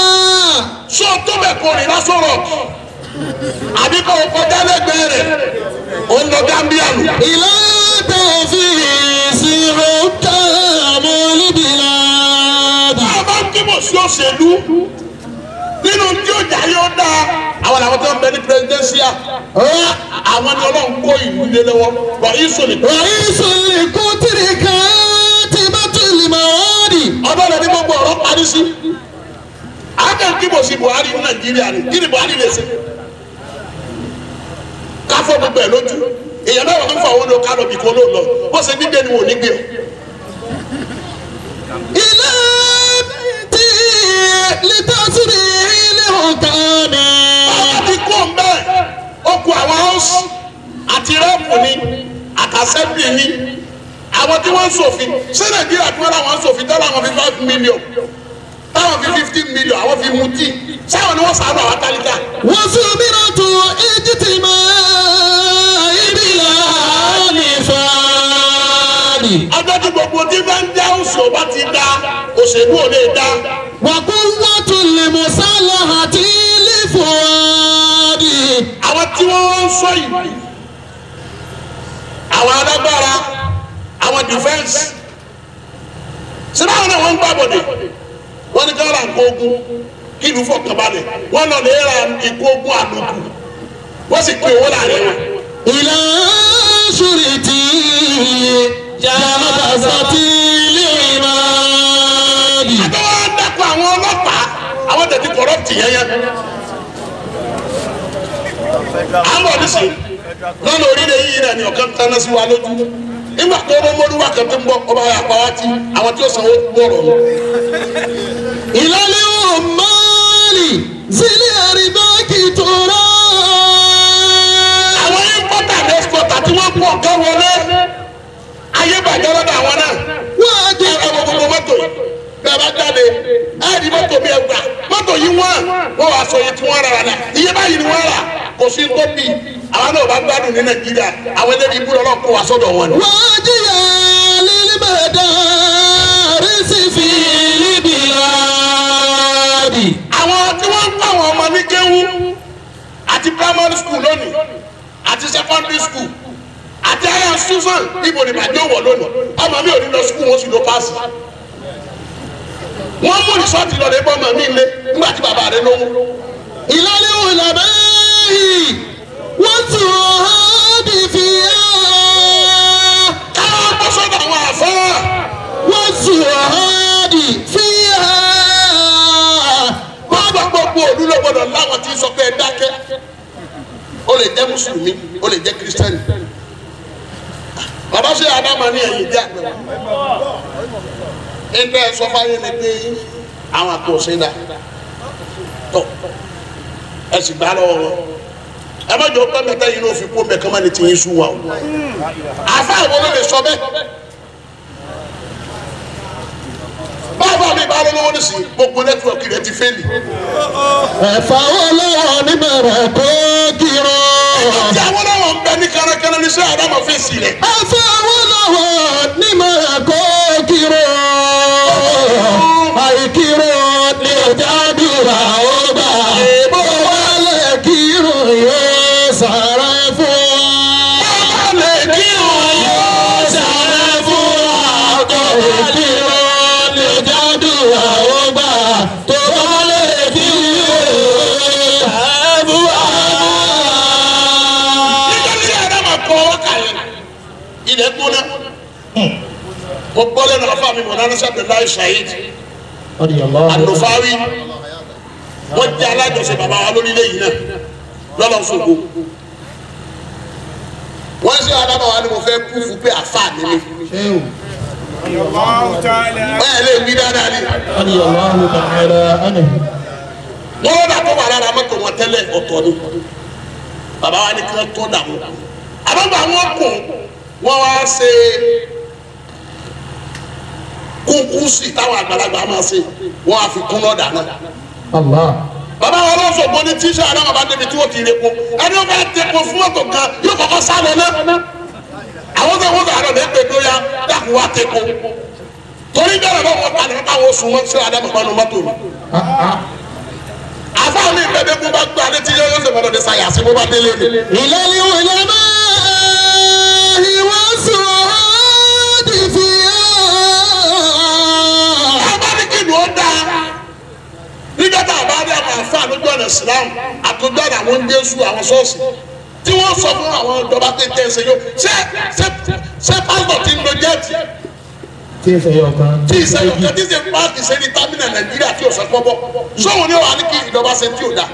sọ tó bẹ̀ kó rìn lásọ̀rọ̀ àbí kò kọjá lẹ́gbẹ̀ẹ́ rẹ̀ ó ń lọ Gambia lù. ilé tẹ̀ fi ìṣirò tẹ̀ mọ́ níbi náà. bá bá ń kíbọ̀ sí òṣèlú nínú tí ó jà yóò dá àwọn làwọn tó ń bẹ ní pírẹsidẹ́nsíà àwọn ni ọlọ́run kó ìlú lé lọ́wọ́ rọ̀ ìsòlè. rọ̀ ìsòlè kó tìrì kan tí bá. Buhari ọbọdọ ní gbogbo ọ̀rọ̀ parí sí akẹ́kọ̀ọ́ Buhari ní Nàìjíríà ni kí ni Buhari lè ṣe káfọ́ gbogbo ẹ̀ lójú èèyàn náà wọ́n tó ń fa owó ká lọ bì ló lọ bó ṣe gbígbé ni wọ́n ní gbé ọ. ilé tí lítọ́sírì ilé ọ̀gá mi. bàbá ti kú ọ̀nbẹ́ ó ku àwọn house àti rẹ́ẹ̀pù ni àtàsẹ́bì ni àwọn tí wọ́n ń ṣòfin ṣé nàìjíríà tí wọ́n láwọn ń ṣòfin tọ́lá àwọn fi five million táwọn fi fifteen million àwọn fi mu tíì sáwọn ni wọ́n sàánú àwọn tálíkà. wọ́n sún mìíràn tó èjì tì mọ́ ìbílà nìfàdì. ọjọ́ tí gbogbo tí bá ń dá òṣèlú bá ti dá òṣèlú ò lè dá. wà á kó wọ́n tún lè mọ̀ sálà àti lífọ̀ọ́dì. àwọn tí wọ́n ń sọ yìí àwọn alágbára àwọn defence síbáwọn náà wọ́n ń gbàbọ̀dé wọ́n ní káwọn àgbo ogun kí ìlú fọkànbalẹ̀ wọ́n lọ lè ra ìkó ogun àlùkù wọ́n sì pé owó láàárín wọn. ìlà sùrì tí yàrá bàtà tí lè má bì. àbẹ̀wò dẹ́kun àwọn ọlọ́pàá àwọn tètè kọ̀rọ̀tì yẹn yẹn. àwọn ọ̀dísìn lọ́nà orílẹ̀ yìí náà ni ọ̀kan tán náà sí wa lójú nígbà tó ọmọ mọ́lúwà kan tó ń bọ̀ ọba wá tí àwọn tí ó sanwó gbọ́rọ̀ lọ. ìlàlẹ́ òmàlì sílẹ̀ àríbáàkì tó rà. àwọn importer and exporter tí wọ́n pọ̀ kọ́ wọlé ayé bàjẹ́ lọ́dọ̀ àwọn náà. wọ́n á jẹ́ ẹ wọ gbogbo mọ́tò yìí bẹ́ẹ̀ bá jáde ẹ di mọ́tò mi ẹ gbà mọ́tò yìí wọ́n wọ́n wàá sọ iye tí wọ́n rà rà náà iye báyìí ni wọ́n rà kò sí tó bí àwọn náà bá gbádùn ní nàìjíríà àwọn ẹlẹ́bi ibú lọ́lọ́ kó wa sọ́dọ̀ wọn ni. wọ́n jìyà lílí rísì fi líbi láàbì. àwọn tí wọ́n ń kọ́ àwọn ọmọ ní kéwú àti primary school lónìí àti secondary school àti higher institution ibo ni bàjẹ́ wọ̀ lónìí ọmọ mi ò ní lọ school wọn sì lọ paasi wọ́n mú rìsọ́ọ̀tì lọ lé bọ́ ọmọ mi lé nígbà tí bàbá rẹ̀ lówó. ìlàlẹ́ òlàbẹ́yì wọ́n wọ́n wọ́n gbọ́dọ̀ láwọn tí ń sọ pé ẹ dákẹ́ ó lè jẹ́ mùsùlùmí ó lè jẹ́ kírísítẹ́nì bàbá ṣe àdámà ní ẹ̀yìn jẹ́ àgbẹ̀ ẹgbẹ́ sọ fáyé ni pé àwọn àpò ṣe dá tọ ẹ sì gbá lọ́wọ́ wọn ẹ má jọ pé mẹ́ta yìí ló fi kó mẹ́kàn má ní tìyín sùn wà o àfa àwọn ló lè sọ bẹ́ẹ̀ báwo mi bá lọ́wọ́ ní sí gbogbo nẹ́tíwọ̀kì rẹ ti fẹ́ẹ̀lì. ẹ̀fà olówó onímọ̀ràn kó kíró. tí àwọn náà ń bẹ ní kárakára ní sẹ́ àdámọ̀ fèsì rẹ̀. ẹ̀fà olówó onímọ̀ràn kó kíró. àìkíró ni ọjà dùrà ó mo gbọ́ lẹ́nu afa mi mọ̀nà anasa abdullahi saheed. Anufawi wọ́n jẹ́ alájọsẹ̀ baba wa lórílẹ̀ yìí náà lọ́lọ́ fògo wọ́n sì wá dábàá wa ni mo fẹ́ kú fún pé afa mi ni. báyà lè wí dáadáa ni. wọ́n lọ́dà tó wà lára mọ́tò wọn tẹ́lẹ̀ ọ̀tọ̀ ni. Baba wa ni kí wọ́n tó dà wọ́n wọn kù wọ́n wá ṣe kúkú sí táwọn àgbàlagbà máa ṣe wọn á fi kún lọ́dà náà. bàbá wa ló sọ gbọ́dọ̀ tíṣà àdáwà bá débi tí wọ́n ti rẹ po ẹni wọ́n bá tẹ po fún mọ́tò kan yóò kọ́kọ́ sá náà àwọn tó wọ́n sọ̀rọ̀ lè gbèdó ya dákun wá tẹ po torí bẹ́ẹ̀ lọ́wọ́ wọn palẹ̀ káwọn oṣù wọn sí àdáwà bá nu mọ́tò àfáàní ìpẹ́bẹ́ bá gbà ìlú ó dáa nígbàtà àbá bí àwọn àfa lójú ọ̀nà Islam àtúndú ọ̀nà àwọn Jésù àwọn ṣọ́ọ̀ṣì tí wọ́n sọ fún àwọn ìjọba tètè ṣe yó ṣé ṣé ṣé pásítọ̀ ti ń lo jẹ́ẹ̀tì tí ì sẹ́yọ̀ kan tí ì sẹ́yọ̀ kan tí ì sẹ́yọ̀ páàkì ṣe ní támínà Nàìjíríà tí ò sọ pọ́ bọ́ sóhun ni wàá ní kí ìjọba ṣe tí ò dá.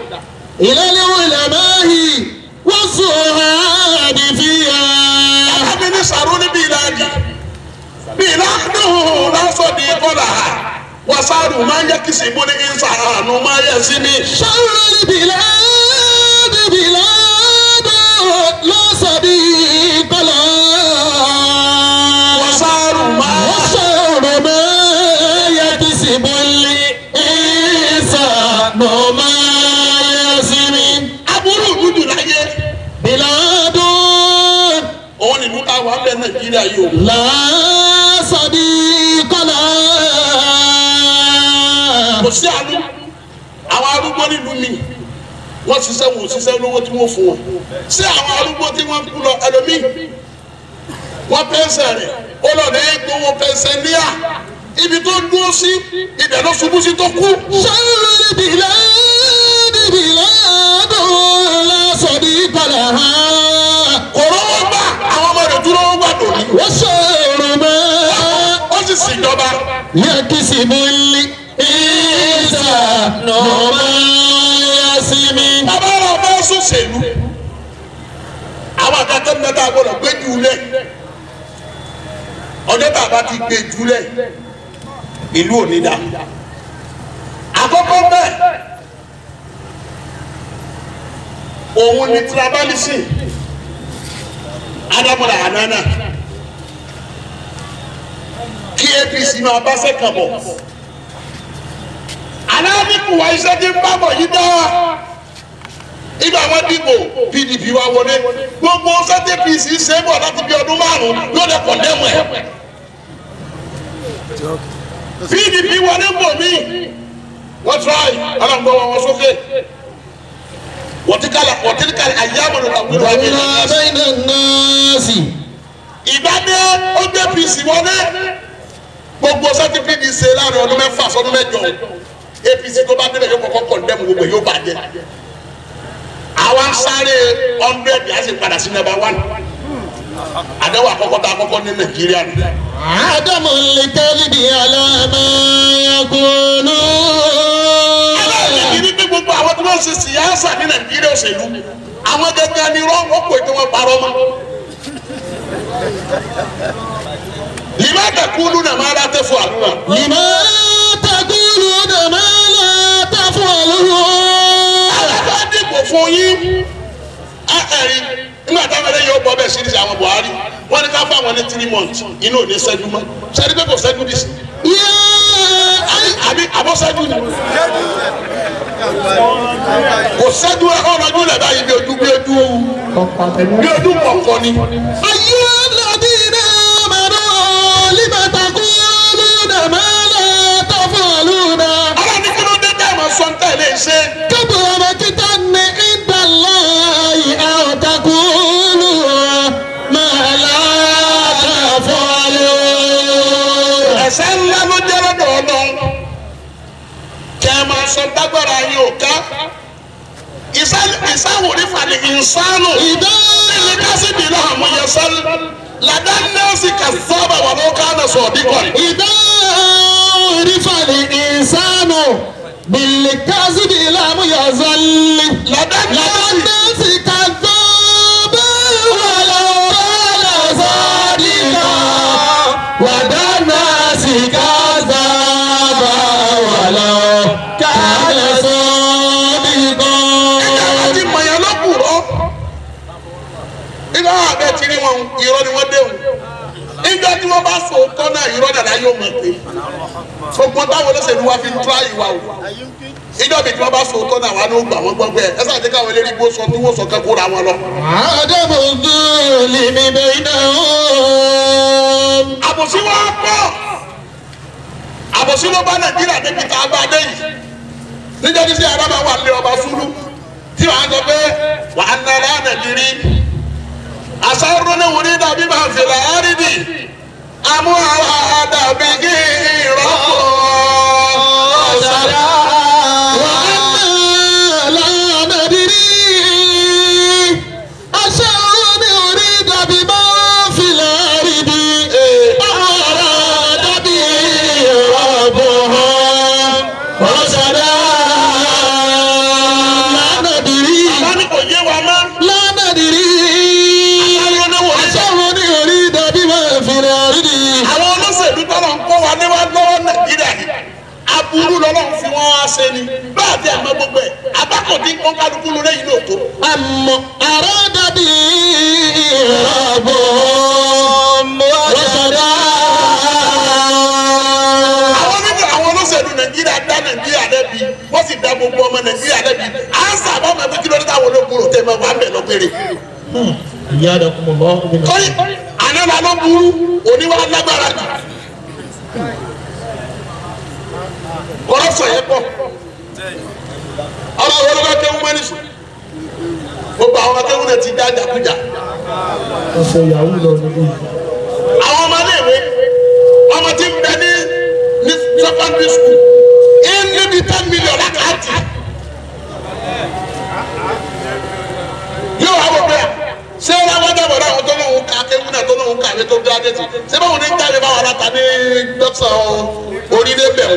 ìlẹ́lẹ́ wo ilẹ̀ mẹ́hì wọ́n sùn ọ̀hán àdìfíà. alábìnrin sàrú níbi ìlàjì bí ìlànà lásọ̀ ní kọ́là wasaadu máa ń jẹ́ kí sìnbó ní ìsà àánú máa yẹ sí mi. sọ́rọ́ níbi lẹ́ẹ̀dì bí lọ́dọ̀ lọ́sọ̀bí kọ́lọ́. wasaadu máa. wasaadu máa yẹ kí sìnbó ní ìsà àánú máa yẹ sí mi. aburú dúdú láyé. bí lọ́dọ̀. òun ni mú àwọn abẹ nàìjíríà yìí o. láàá. kò sí àánú àwọn arúgbó nílùú mi wọ́n ṣiṣẹ́ wò ṣiṣẹ́ lówó tí wọ́n fún wọn sí àwọn arúgbó tí wọ́n kú lọ ẹlòmíì wọ́n pẹ́ńsẹ̀ rẹ̀ ó lọ rẹ̀ gbowó pẹ́ńsẹ̀ níyà ibi tó dúró sí ibẹ̀ ló ṣubú sí tó kú. sọ́ọ́rọ́ ibi ìlà ibi ìlà padà hàn. kò gbà àwọn ọmọ rẹ̀ dúró gbà lórí. wọ́n ṣòro mọ́. ó sì ṣèjọba. yẹ kí sì mí lé ìsà nọ̀mọ́ yasimi. bàbá rẹ̀ ọmọ sọ̀sẹ̀lú àwọn akẹ́kọ̀ọ́ mẹ́ta gbọ́dọ̀ gbé jù lẹ̀. Ọjọ́ bàbá ti gbé jù lẹ̀ ìlú òní dá. Àkọ́kọ́ bẹ́ẹ̀ òun ni tribalism. Adamula anana. Kí APC máa bá sẹ́kàn bọ̀ aláàbíkù wa iṣẹ́ tí ń bá bọ̀ yìí dáa nígbà wọn dìbò pdp wa wọlé gbogbo sẹ́tẹ̀ apc ṣe é bọ̀ láti bí ọdún márùn-ún yóò lè kọ̀ dẹ́mu ẹ̀ pdp wọlé bò mí wọ́n tíráì ọlọ́gbọ́n wọn sókè wọ́n ti kálá wọ́n ti kálá àyàmọ̀ nípa wíwá وإلى mi بين الناس ìbádé ó gbé pc wọlé gbogbo sẹ́tì pdp ṣe láàrin ọdún mẹ́fà sọdún mẹ́jọ APC tó bá débẹ̀ yóò kọ́kọ́ kọ̀ndẹ́mù gbogbo yóò bàjẹ́ àwa sáré hundred yà sì padà sí number one àdéhùn àkọ́kọ́ tá a kọ́kọ́ ní Nàìjíríà ni. Ádámù lè tẹ́lẹ̀ bí aláàmà yakunu. aláàmì yìí ní gbogbo àwọn tó ń ṣe sìyáṣà ní Nàìjíríà òṣèlú àwọn gẹ́gẹ́ ni rọ́ọ̀mù ọ̀pọ̀ ètò wọn parọ́ mọ́ lima takunu na mara tẹ fún àdúrà. lima taf'aluna ma la taf'alun. alábá dìbò fún yín ẹ̀rí nígbà táwọn ẹlẹ́yìn ọgbọ́n bẹ́ẹ̀ sí ní àwọn Buhari wọ́n ní ká fún àwọn ní three months inú ò ní sẹ́jú mọ́ sẹ́jú pé kò sẹ́jú dì sí. àbí àbọ̀ sẹ́jú ni kò sẹ́jú ọ̀rọ̀ ọdún lẹ̀ báyìí bí ojú bí ojú bí ojú pọ̀pọ̀ ni. ayé. lisanu rifali insanu. ìdá ilé kásì bí lọ àmú yẹ sọ́n. làdá nẹ́ẹ̀sì kàzábà wà ló ká nà sọ̀ díkọ̀. ìdá rifali wọ́n bá so tọ́nà irọ́ dàda yóò mọ̀ pé gbogbo táwọn olóṣèlú wa fi ń tra ìwà o ìjọ mi tí wọ́n bá so tọ́nà wa ló gbà wọ́n gbọ́gbẹ́ ẹ sáà ti káwọn eléré gbósọ tí wọ́n sọ kẹ́kọ̀ọ́ ra wọn lọ. àdàbò gbòòlì mi bẹ́ẹ̀ náà. àbòsí wa pọ̀ àbòsí ló bá nàìjíríà débi tá a bá dé yìí níjọ́ ní sí arábà wà lé ọba súlú tí wàá sọ pé wàá nàrà nàìjírí àṣà ronú wòlíì dàbí máa fèrè àárín nìyí àwa dàbí kí ìrọ́pò ọ̀sàrà. aburú lọ́lọ́run fi wọ́n wá ṣe ni. Bẹ́ẹ̀ bí àmọ́ gbogbo ẹ̀ abákòdì kan kálukú lórí yìí lóòótọ́. àmọ́ àrà dàbí ìrọ̀bọ̀ mọ́tàdá. àwọn onímọ̀ àwọn olóṣèlú nàìjíríà dá nàìjíríà lẹ́bi. Wọ́n sì dá gbogbo ọmọ nàìjíríà lẹ́bi. À ń sàbọ̀ mọ̀ pé kí lóríta àwọn ológun rò wà bẹ̀ lọ́gbẹ̀rẹ̀. Hmm. ìyá rẹ̀ kò mọ̀ lọ́ kọ́rọ́sọ̀ yẹn pọ̀ ọmọ àwọn ológun akéwù mọ́ni sùn gbogbo àwọn akéwù náà ti dá jàkújà. ọ̀sẹ̀ ìyàwó lọ níbí. àwọn ọmọ iléèwé ọmọ tí ń bẹ ní ní secondary school ẹ níbi ten million lákàtì yóò wá wọ pé ṣé wọn dábọ̀ náà wọn tó lóun ká akéwù náà tó lóun ká àwé tó gíráàdẹ́tì ṣé báwọn ní jáde báwọn aláta ní dókítà orílẹ̀ bẹ̀rù.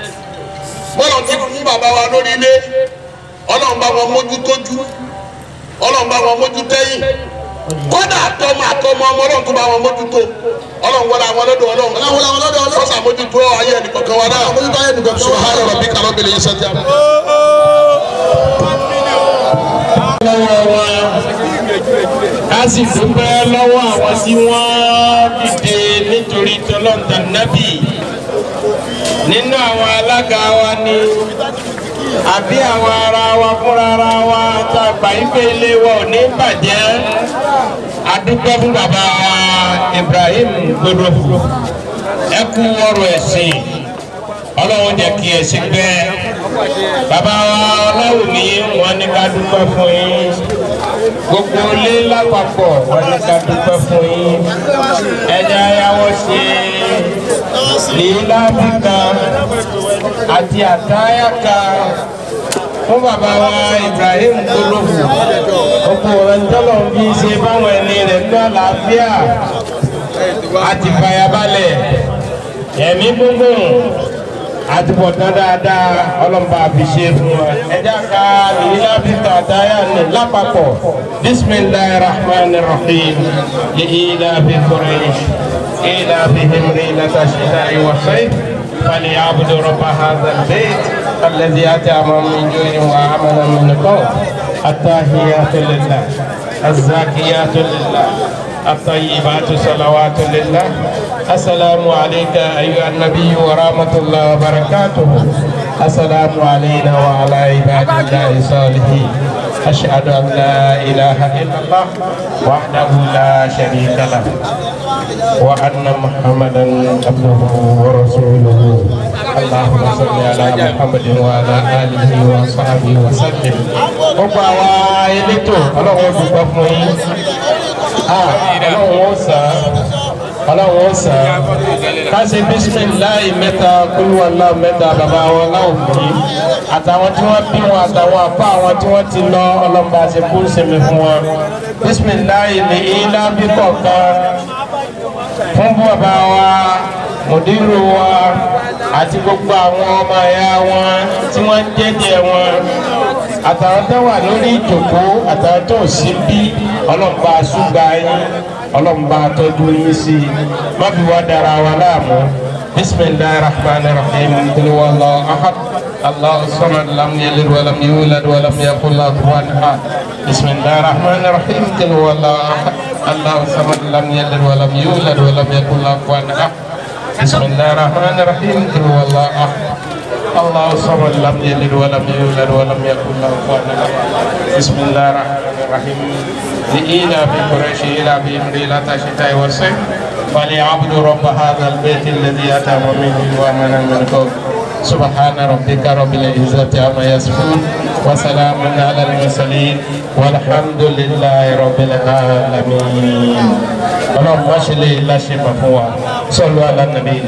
bọ́lá ti fún bàbá wa lórí ilé. Ọlọ́run bá wọn mójú tójú. Ọlọ́run bá wọn mójú tẹ́yìn. Kódà àtọmọ àtọmọ ọmọ ọlọ́run tó bá wọn mójú tó. Ọlọ́run wọlé àwọn lọ́dọ̀ ọlọ́run. Ọlọ́run wọlé àwọn lọ́dọ̀ ọlọ́run. Sọ́sà mójú tó ayé ẹnìkọ̀kan wa náà. Mójú tó ayé ẹnìkọ̀kan wa náà. Sọ́hárọ̀ bí kàlọ́ bẹ̀rẹ̀ yìí sẹ́jà. ká sì dúpẹ́ lọ́wọ́ àwọn tí wọ́n dìde nítorí tọ́lọ́ntàn nábì nínú àwọn alága wa ni àbí àwọn ara wa fúnra ara wa tá a gbà yí pé ilé wa ò ní bàjẹ́. A dúpẹ́ fún bàbá wa Ibrahim Gbódòfò ẹ kú ọrọ̀ ẹ̀sìn. Ọlọ́run jẹ́ kí ẹ sí pẹ́ bàbá wa ọláwùmí wọn ní ká dúpẹ́ fún yín gbogbo ilé lápapọ̀ wọn ní ká dúpẹ́ fún yín. Ẹ̀jẹ̀ ayáwó ṣe lílá kan àti àtáyà kan fún bàbá wa Ibrahim Gbódòfò gbogbo ọ̀rẹ́ tọ́lọ̀ ń fi ṣe báwọn ẹni rẹ̀ ní àlàáfíà àti fàyàbalẹ̀. Ẹ̀mí gbogbo àtúbọ̀tán dáadáa ọlọ́mọba àfiṣe fún wa ẹja ká ìlà bíkà dáyà ní lápapọ̀ bisimilahi rahman rahim lè ìlà bí kúrẹ́yìn ìlà bí himri lata ṣẹlẹ̀ ìwọ̀sẹ̀ fali abudu rọba hazal bait alladhi atama min ju'in wa amana min qaw attahiyatu lillah الزاكيات لله الطيبات صلوات لله. السلام عليك أيها النبي ورحمة الله وبركاته. السلام علينا وعلى عباد الله الصالحين. أشهد أن لا إله إلا الله وحده لا شريك له وأن محمدا عبده ورسوله. اللهم صل على محمد وعلى آله وصحبه وسلم. Gbogbo àwa elétò ọlọ́run ọlọ́run ó sàn ọlọ́run ó sàn káṣí bísímìláì mẹ́ta kúlúwàlá mẹ́ta bàbá wọn láwọn bí àtàwọn tí wọ́n bí wọn àtàwọn àpá àwọn tí wọ́n ti lọ ọlọ́mọba àti kú sinmi fún wọn. Bísímìláì ní ilá bí kọ̀ọ̀kan. Fún bàbá wa mùdírù wa àti gbogbo àwọn ọmọ ẹ̀yà wọn tí wọ́n ń àtàwọn tó wà lórí ìjòkó àtàwọn tó sí bí ọlọ́mọba àṣùgbà yín ọlọ́mọba àtọ́jú yín sí i. Má fi wá dára wa láàmú. Bisimilahi rahman rahim. Tuluwa allah ahad. Allah samad lam yalid walam yulad walam yakun lahu kufuwan ahad. Bisimilahi rahman rahim. Tuluwa allah ahad. Allah samad lam yalid walam yulad walam yakun lahu kufuwan ahad. Bisimilahi rahman rahim. Tuluwa allah ahad الله صمد لم يلد ولم يولد ولم يكن له كفوا بسم الله الرحمن الرحيم. لإلى في قريش إلى بإمري لا تشتاء والصيف فليعبدوا رب هذا البيت الذي أتم منه ومن من قوم. سبحان ربك رب العزة عما يصفون وسلام على المرسلين والحمد لله رب العالمين. اللهم صل على سيدنا صلوا على النبي.